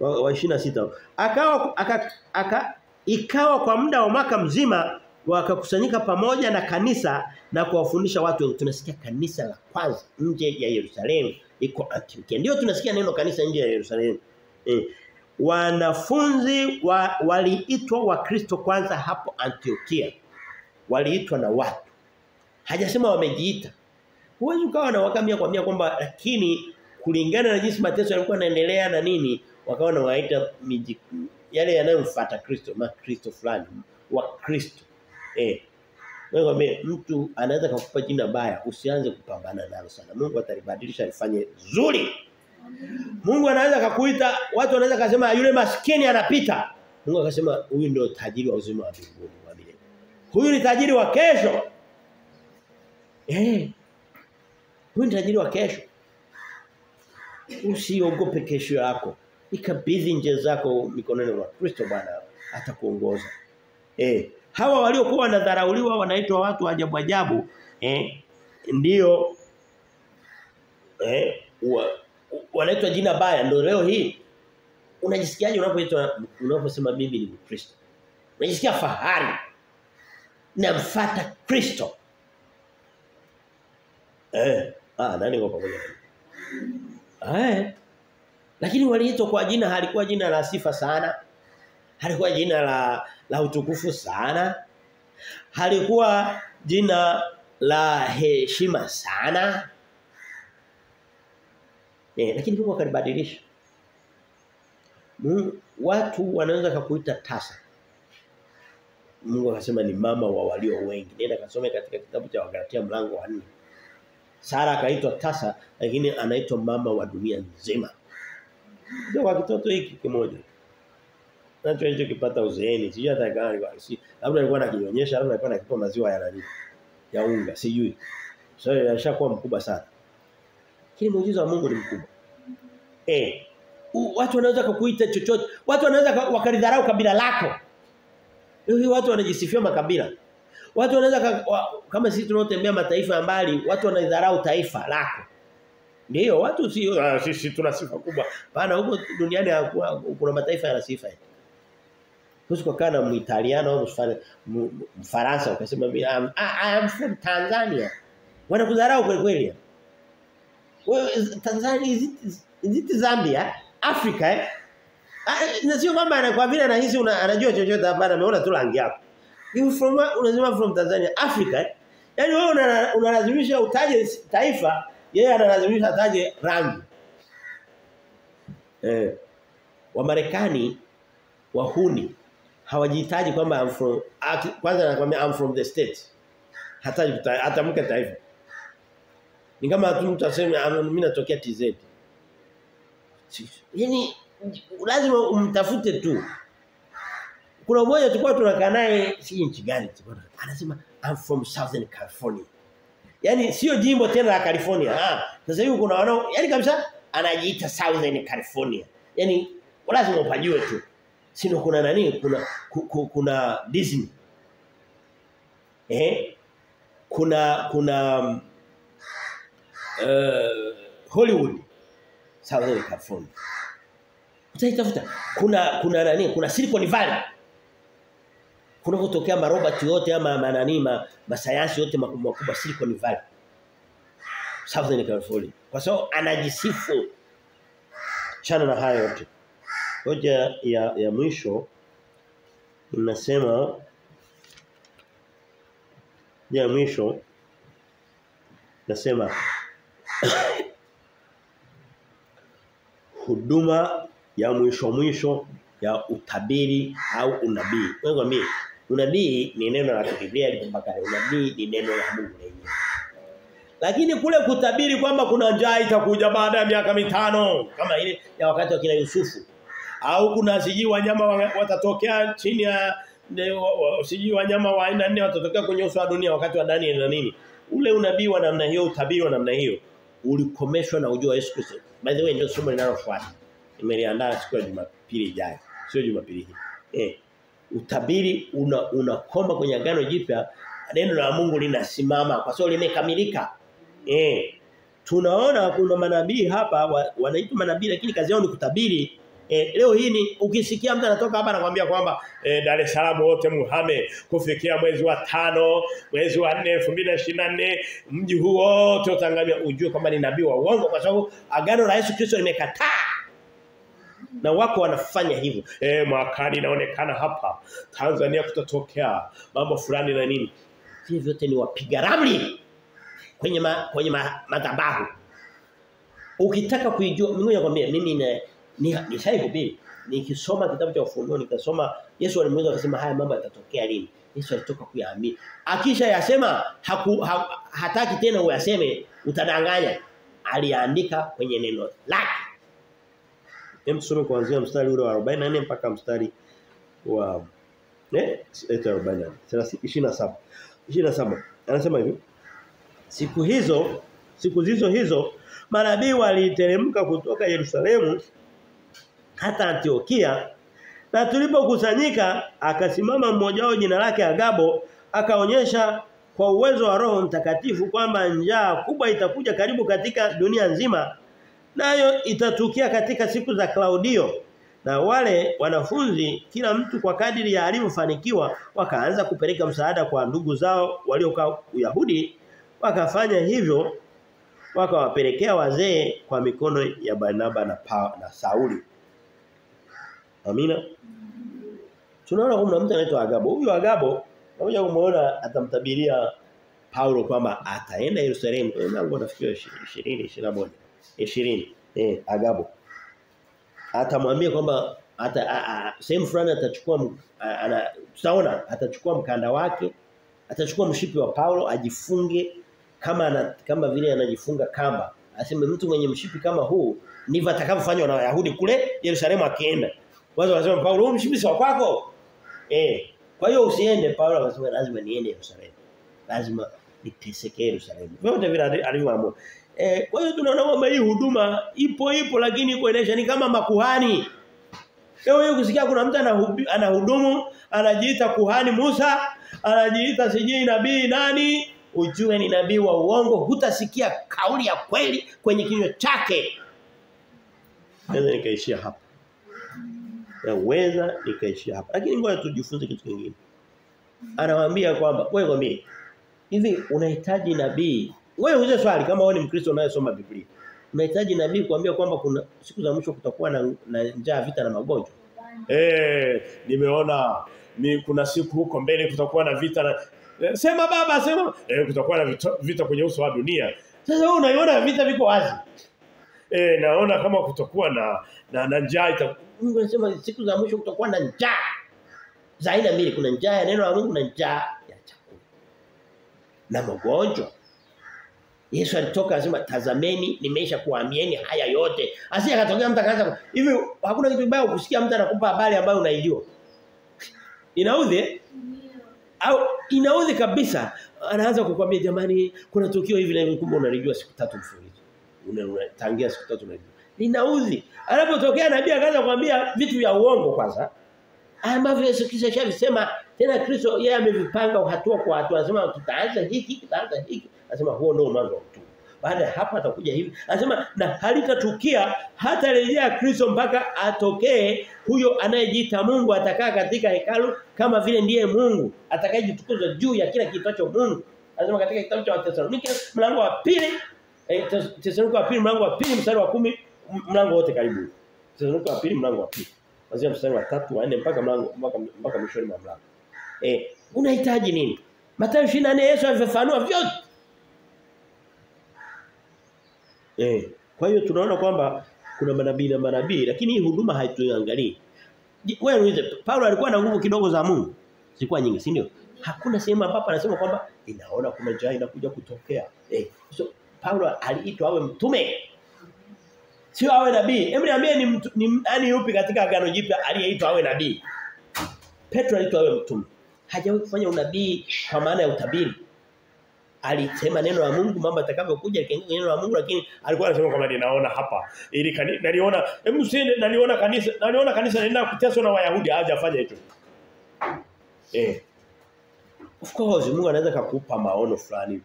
wa, wa 26. Akawa aka, aka ikawa kwa muda wa mwaka mzima wakakusanyika pamoja na kanisa na kuwafundisha watu. Tunasikia kanisa la kwanza nje ya Yerusalemu iko Antiokia. Ndio tunasikia neno kanisa nje ya Yerusalemu. E. wanafunzi wa, waliitwa wakristo kwanza hapo Antiokia. Waliitwa na watu. Hajasema wamejiita. Huwezi ukawa na wakamia kwambia kwamba lakini kulingana na jinsi mateso yalikuwa yanaendelea na nini wakawa waita miji yale yanayomfuata Kristo ma Kristo fulani wa Kristo eh. Wewe mtu anaweza kukupa jina baya usianze kupambana nalo sana. Mungu atalibadilisha alifanye zuri Mungu anaweza kukuita watu wanaweza kusema yule maskini anapita. Mungu akasema huyu ndio tajiri wa uzima wa mbinguni wa milele huyu ni tajiri wa kesho. Eh. Huyu ni tajiri wa kesho. Usiogope kesho yako. Ikabidhi nje zako mikononi mwa Kristo Bwana atakuongoza. Eh hawa waliokuwa wanadharauliwa wanaitwa watu ajabu ajabu eh ndio eh wa, wanaitwa jina baya. Ndio leo hii unajisikiaje unapoitwa unaposema mimi ni Mkristo? Unajisikia fahari? Namfuata Kristo. Eh ah nani kwa pamoja eh lakini waliitwa kwa jina halikuwa jina la sifa sana halikuwa jina la la utukufu sana. Halikuwa jina la heshima sana. Eh lakini Mungu akalibadilisha watu wanaweza kukuita tasa. Mungu akasema ni mama wa walio wengi. Nenda kasome katika kitabu cha Wagalatia mlango wa 4 Sara akaitwa tasa lakini anaitwa mama wa dunia nzima. Ndio kwa kitoto hiki kimoja nacho hicho kipata uzeeni sijui hata gani, si labda alikuwa anakionyesha labda alikuwa anakipa maziwa ya nani ya unga sijui. Sasa so, yashakuwa mkubwa sana. Lakini muujiza wa Mungu ni mkubwa. Eh watu wanaweza kukuita chochote watu wanaweza wakalidharau kabila lako. Leo watu wanajisifia makabila. Watu wanaweza kama sisi tunaotembea mataifa ya mbali watu wanaidharau taifa lako. Ndiyo, watu si uh, sisi tuna sifa kubwa. Bana huko duniani kuna mataifa yana sifa Huwezi kukaa na Muitaliano au Mfaransa ukasema mimi I am from Tanzania. Wanakudharau kweli kweli. Wewe Tanzania is it, is it Zambia? Africa eh? Na sio kwamba kwa vile anahisi anajua chochote hapana ameona tu rangi yako. You from unasema from Tanzania Africa eh? Yaani wewe unalazimisha utaje taifa yeye analazimisha ataje rangi. Eh. Wa Marekani wahuni hawajihitaji kwamba I'm from kwanza anakuambia I'm from the state. Hataji atamka taifa. Ni kama mtu aseme mimi natokea TZ. Yaani lazima umtafute tu. Kuna mmoja tulikuwa tunakaa naye si nchi gani anasema I'm from Southern California. Yaani sio jimbo tena la California. Ah, sasa hivi kuna wanao yani kabisa anajiita Southern California. Yaani lazima upajue tu. Sino kuna nani? Kuna ku, kuna Disney. Eh? Kuna kuna uh, Hollywood Southern California. Utaitafuta. Kuna kuna nani? Kuna Silicon Valley. Kuna kutokea marobot yote ama manani ma, masayansi yote makubwa makubwa Silicon Valley. Southern California. Kwa sababu anajisifu chana na hayo yote. Hoja ya ya mwisho unasema ya mwisho nasema huduma ya mwisho mwisho ya utabiri au unabii. Wewe mimi unabii ni neno la Biblia lipaka unabii ni neno la Mungu lenyewe. Lakini kule kutabiri kwamba kuna njaa itakuja baada ya miaka mitano kama ile ya wakati wa kina Yusufu au kuna sijui wanyama watatokea chini ya sijui wanyama wa aina nne watatokea kwenye uso wa dunia wakati wa Daniel na nini. Ule unabii wa namna hiyo utabiri wa namna hiyo ulikomeshwa na ujio wa Yesu Kristo. By the way ndio somo linalofuata. Nimeliandaa siku ya Jumapili ijayo. Sio Jumapili hii. Eh utabiri una unakoma kwenye agano jipya neno la Mungu linasimama kwa sababu limekamilika. Eh tunaona kuna manabii hapa wa, wanaitwa manabii lakini kazi yao ni kutabiri E, leo hii ni ukisikia mtu anatoka hapa anakuambia kwamba e, Dar es Salaam wote muhame kufikia mwezi wa tano mwezi wa 4 2024 mji huu wote utangamia ujue kwamba ni nabii wa uongo kwa sababu agano la Yesu Kristo limekataa. Na wako wanafanya hivyo. Eh mwakani inaonekana hapa Tanzania kutatokea mambo fulani na nini. Hivi vyote ni wapiga ramli kwenye ma, kwenye ma, madhabahu. Ukitaka kuijua mimi nakwambia mimi na ni, ni nikisoma kitabu cha ufunuo nikasoma Yesu alimuuliza akasema haya mambo yatatokea lini? Yesu alitoka kuyaamini. Akisha yasema ha, hataki tena uyaseme utadanganya. Aliandika kwenye neno lake. Hem tusome kuanzia mstari ule wa 44 mpaka mstari wa eh 40 27 27 anasema hivi. Siku hizo siku hizo hizo manabii waliteremka kutoka Yerusalemu hata Antiokia. Na tulipokusanyika akasimama mmoja wao jina lake Agabo akaonyesha kwa uwezo wa Roho Mtakatifu kwamba njaa kubwa itakuja karibu katika dunia nzima nayo itatukia katika siku za Klaudio na wale wanafunzi kila mtu kwa kadiri ya alivyofanikiwa wakaanza kupeleka msaada kwa ndugu zao waliokaa Uyahudi wakafanya hivyo wakawapelekea wazee kwa mikono ya Barnaba na, na Sauli Amina? Tunaona kuna mtu anaitwa Agabo. Huyu Agabo nakuja kumuona atamtabiria Paulo kwamba ataenda Yerusalemu. Mlango nafikiri 20 21 20 eh Agabo. Atamwambia kwamba ata sehemu fulani atachukua ana tutaona atachukua mkanda wake atachukua mshipi wa Paulo ajifunge kama ana, kama vile anajifunga kamba. Aseme mtu mwenye mshipi kama huu ndivyo atakavyofanywa na Wayahudi kule Yerusalemu akienda wao wanasema Paulo huu mshipi sio kwako eh kwa hiyo usiende Paulo akasema lazima niende Yerusalemu lazima niteseke Yerusalemu vyote vile alivyoamua Eh, kwa hiyo tunaona kwamba hii huduma ipo ipo lakini iko inaisha ni kama makuhani. Leo hiyo kusikia kuna mtu anahudumu, anajiita kuhani Musa, anajiita sijui nabii nani, ujue ni nabii wa uongo, hutasikia kauli ya kweli kwenye kinywa chake. Naweza nikaishia hapa. Naweza nikaishia hapa. Lakini ngoja tujifunze kitu kingine. Anawaambia kwamba wewe kwambie hivi unahitaji nabii wewe uze swali kama wewe ni Mkristo unayesoma Biblia. Unahitaji nabii kuambia kwamba kuna siku za mwisho kutakuwa na, na njaa vita na magonjwa. Eh, nimeona ni kuna siku huko mbele kutakuwa na vita na eh, sema baba sema eh kutakuwa na vita, vita kwenye uso wa dunia. Sasa wewe unaiona vita viko wazi. Eh naona kama kutakuwa na na, na njaa ita Mungu anasema siku za mwisho kutakuwa na njaa. Za aina mbili kuna njaa ya neno la Mungu na njaa ya chakula. Na magonjwa. Yesu alitoka anasema tazameni nimeisha kuambieni haya yote. Asije akatokea mtu akaanza hivi hakuna kitu kibaya kusikia mtu anakupa habari ambayo unaijua. Inaudhi? Au inaudhi kabisa. Anaanza kukwambia jamani kuna tukio hivi na hivi kumbe unalijua siku tatu mfululizo. Unatangia siku tatu unajua. Inaudhi. Anapotokea nabii akaanza kumwambia vitu vya uongo kwanza. Ambavyo Yesu Kristo shavisema tena Kristo yeye amevipanga hatua kwa hatua. Anasema tutaanza hiki, tutaanza hiki. Anasema huo ndio mwanzo wa utume. Baada hapa atakuja hivi. Anasema na halitatukia hata rejea Kristo mpaka atokee huyo anayejiita Mungu atakaa katika hekalu kama vile ndiye Mungu atakayejitukuza juu ya kila kitu Mungu. Anasema katika kitabu cha Wathesalonike mlango wa pili eh, Thesalonike wa pili mlango wa pili mstari wa kumi mlango wote karibu. Sasa wa pili mlango wa pili. Kuanzia mstari wa 3 wa 4 mpaka mlango mpaka mpaka mwishoni mwa mlango. Eh, unahitaji nini? Mathayo 24 Yesu alifafanua vyote. Eh, kwa hiyo tunaona kwamba kuna manabii na manabii lakini hii huduma haituangalii. Wewe niulize Paulo alikuwa na nguvu kidogo za Mungu. Zilikuwa nyingi, si ndio? Hakuna sehemu ambapo anasema kwamba inaona kuna jaji inakuja kutokea. Eh, so Paulo aliitwa awe mtume. Sio awe nabii. Hebu niambie ni mtu, ni nani yupi katika agano jipya aliyeitwa awe nabii? Petro aliitwa awe mtume. Hajawahi kufanya unabii kwa maana ya utabiri alisema neno la Mungu mambo atakavyokuja alikiingia neno la Mungu lakini alikuwa anasema kwamba ninaona hapa ili naliona hebu sie naliona kanisa naliona kanisa linaenda kuteswa na Wayahudi hajafanya hicho eh of course Mungu anaweza kukupa maono fulani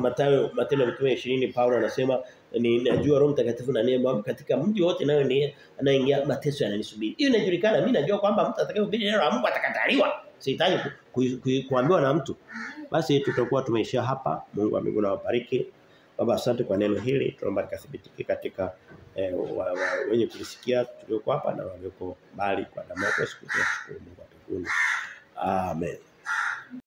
Mathayo Matendo ya mitume 20 Paulo anasema ninajua Roho Mtakatifu na neema katika mji wote nayo ni anaingia mateso yananisubiri. Hiyo inajulikana mimi najua kwamba mtu atakayehubiri neno la Mungu atakataliwa. Sihitaji ku, ku, ku, kuambiwa na mtu. Basi tutakuwa tumeishia hapa. Mungu wa mbinguni awabariki. Baba asante kwa neno hili. Tunaomba likathibitike katika eh, wenye kulisikia tulioko hapa na walioko mbali kwa damu yako siku tunashukuru Mungu wa. Amen.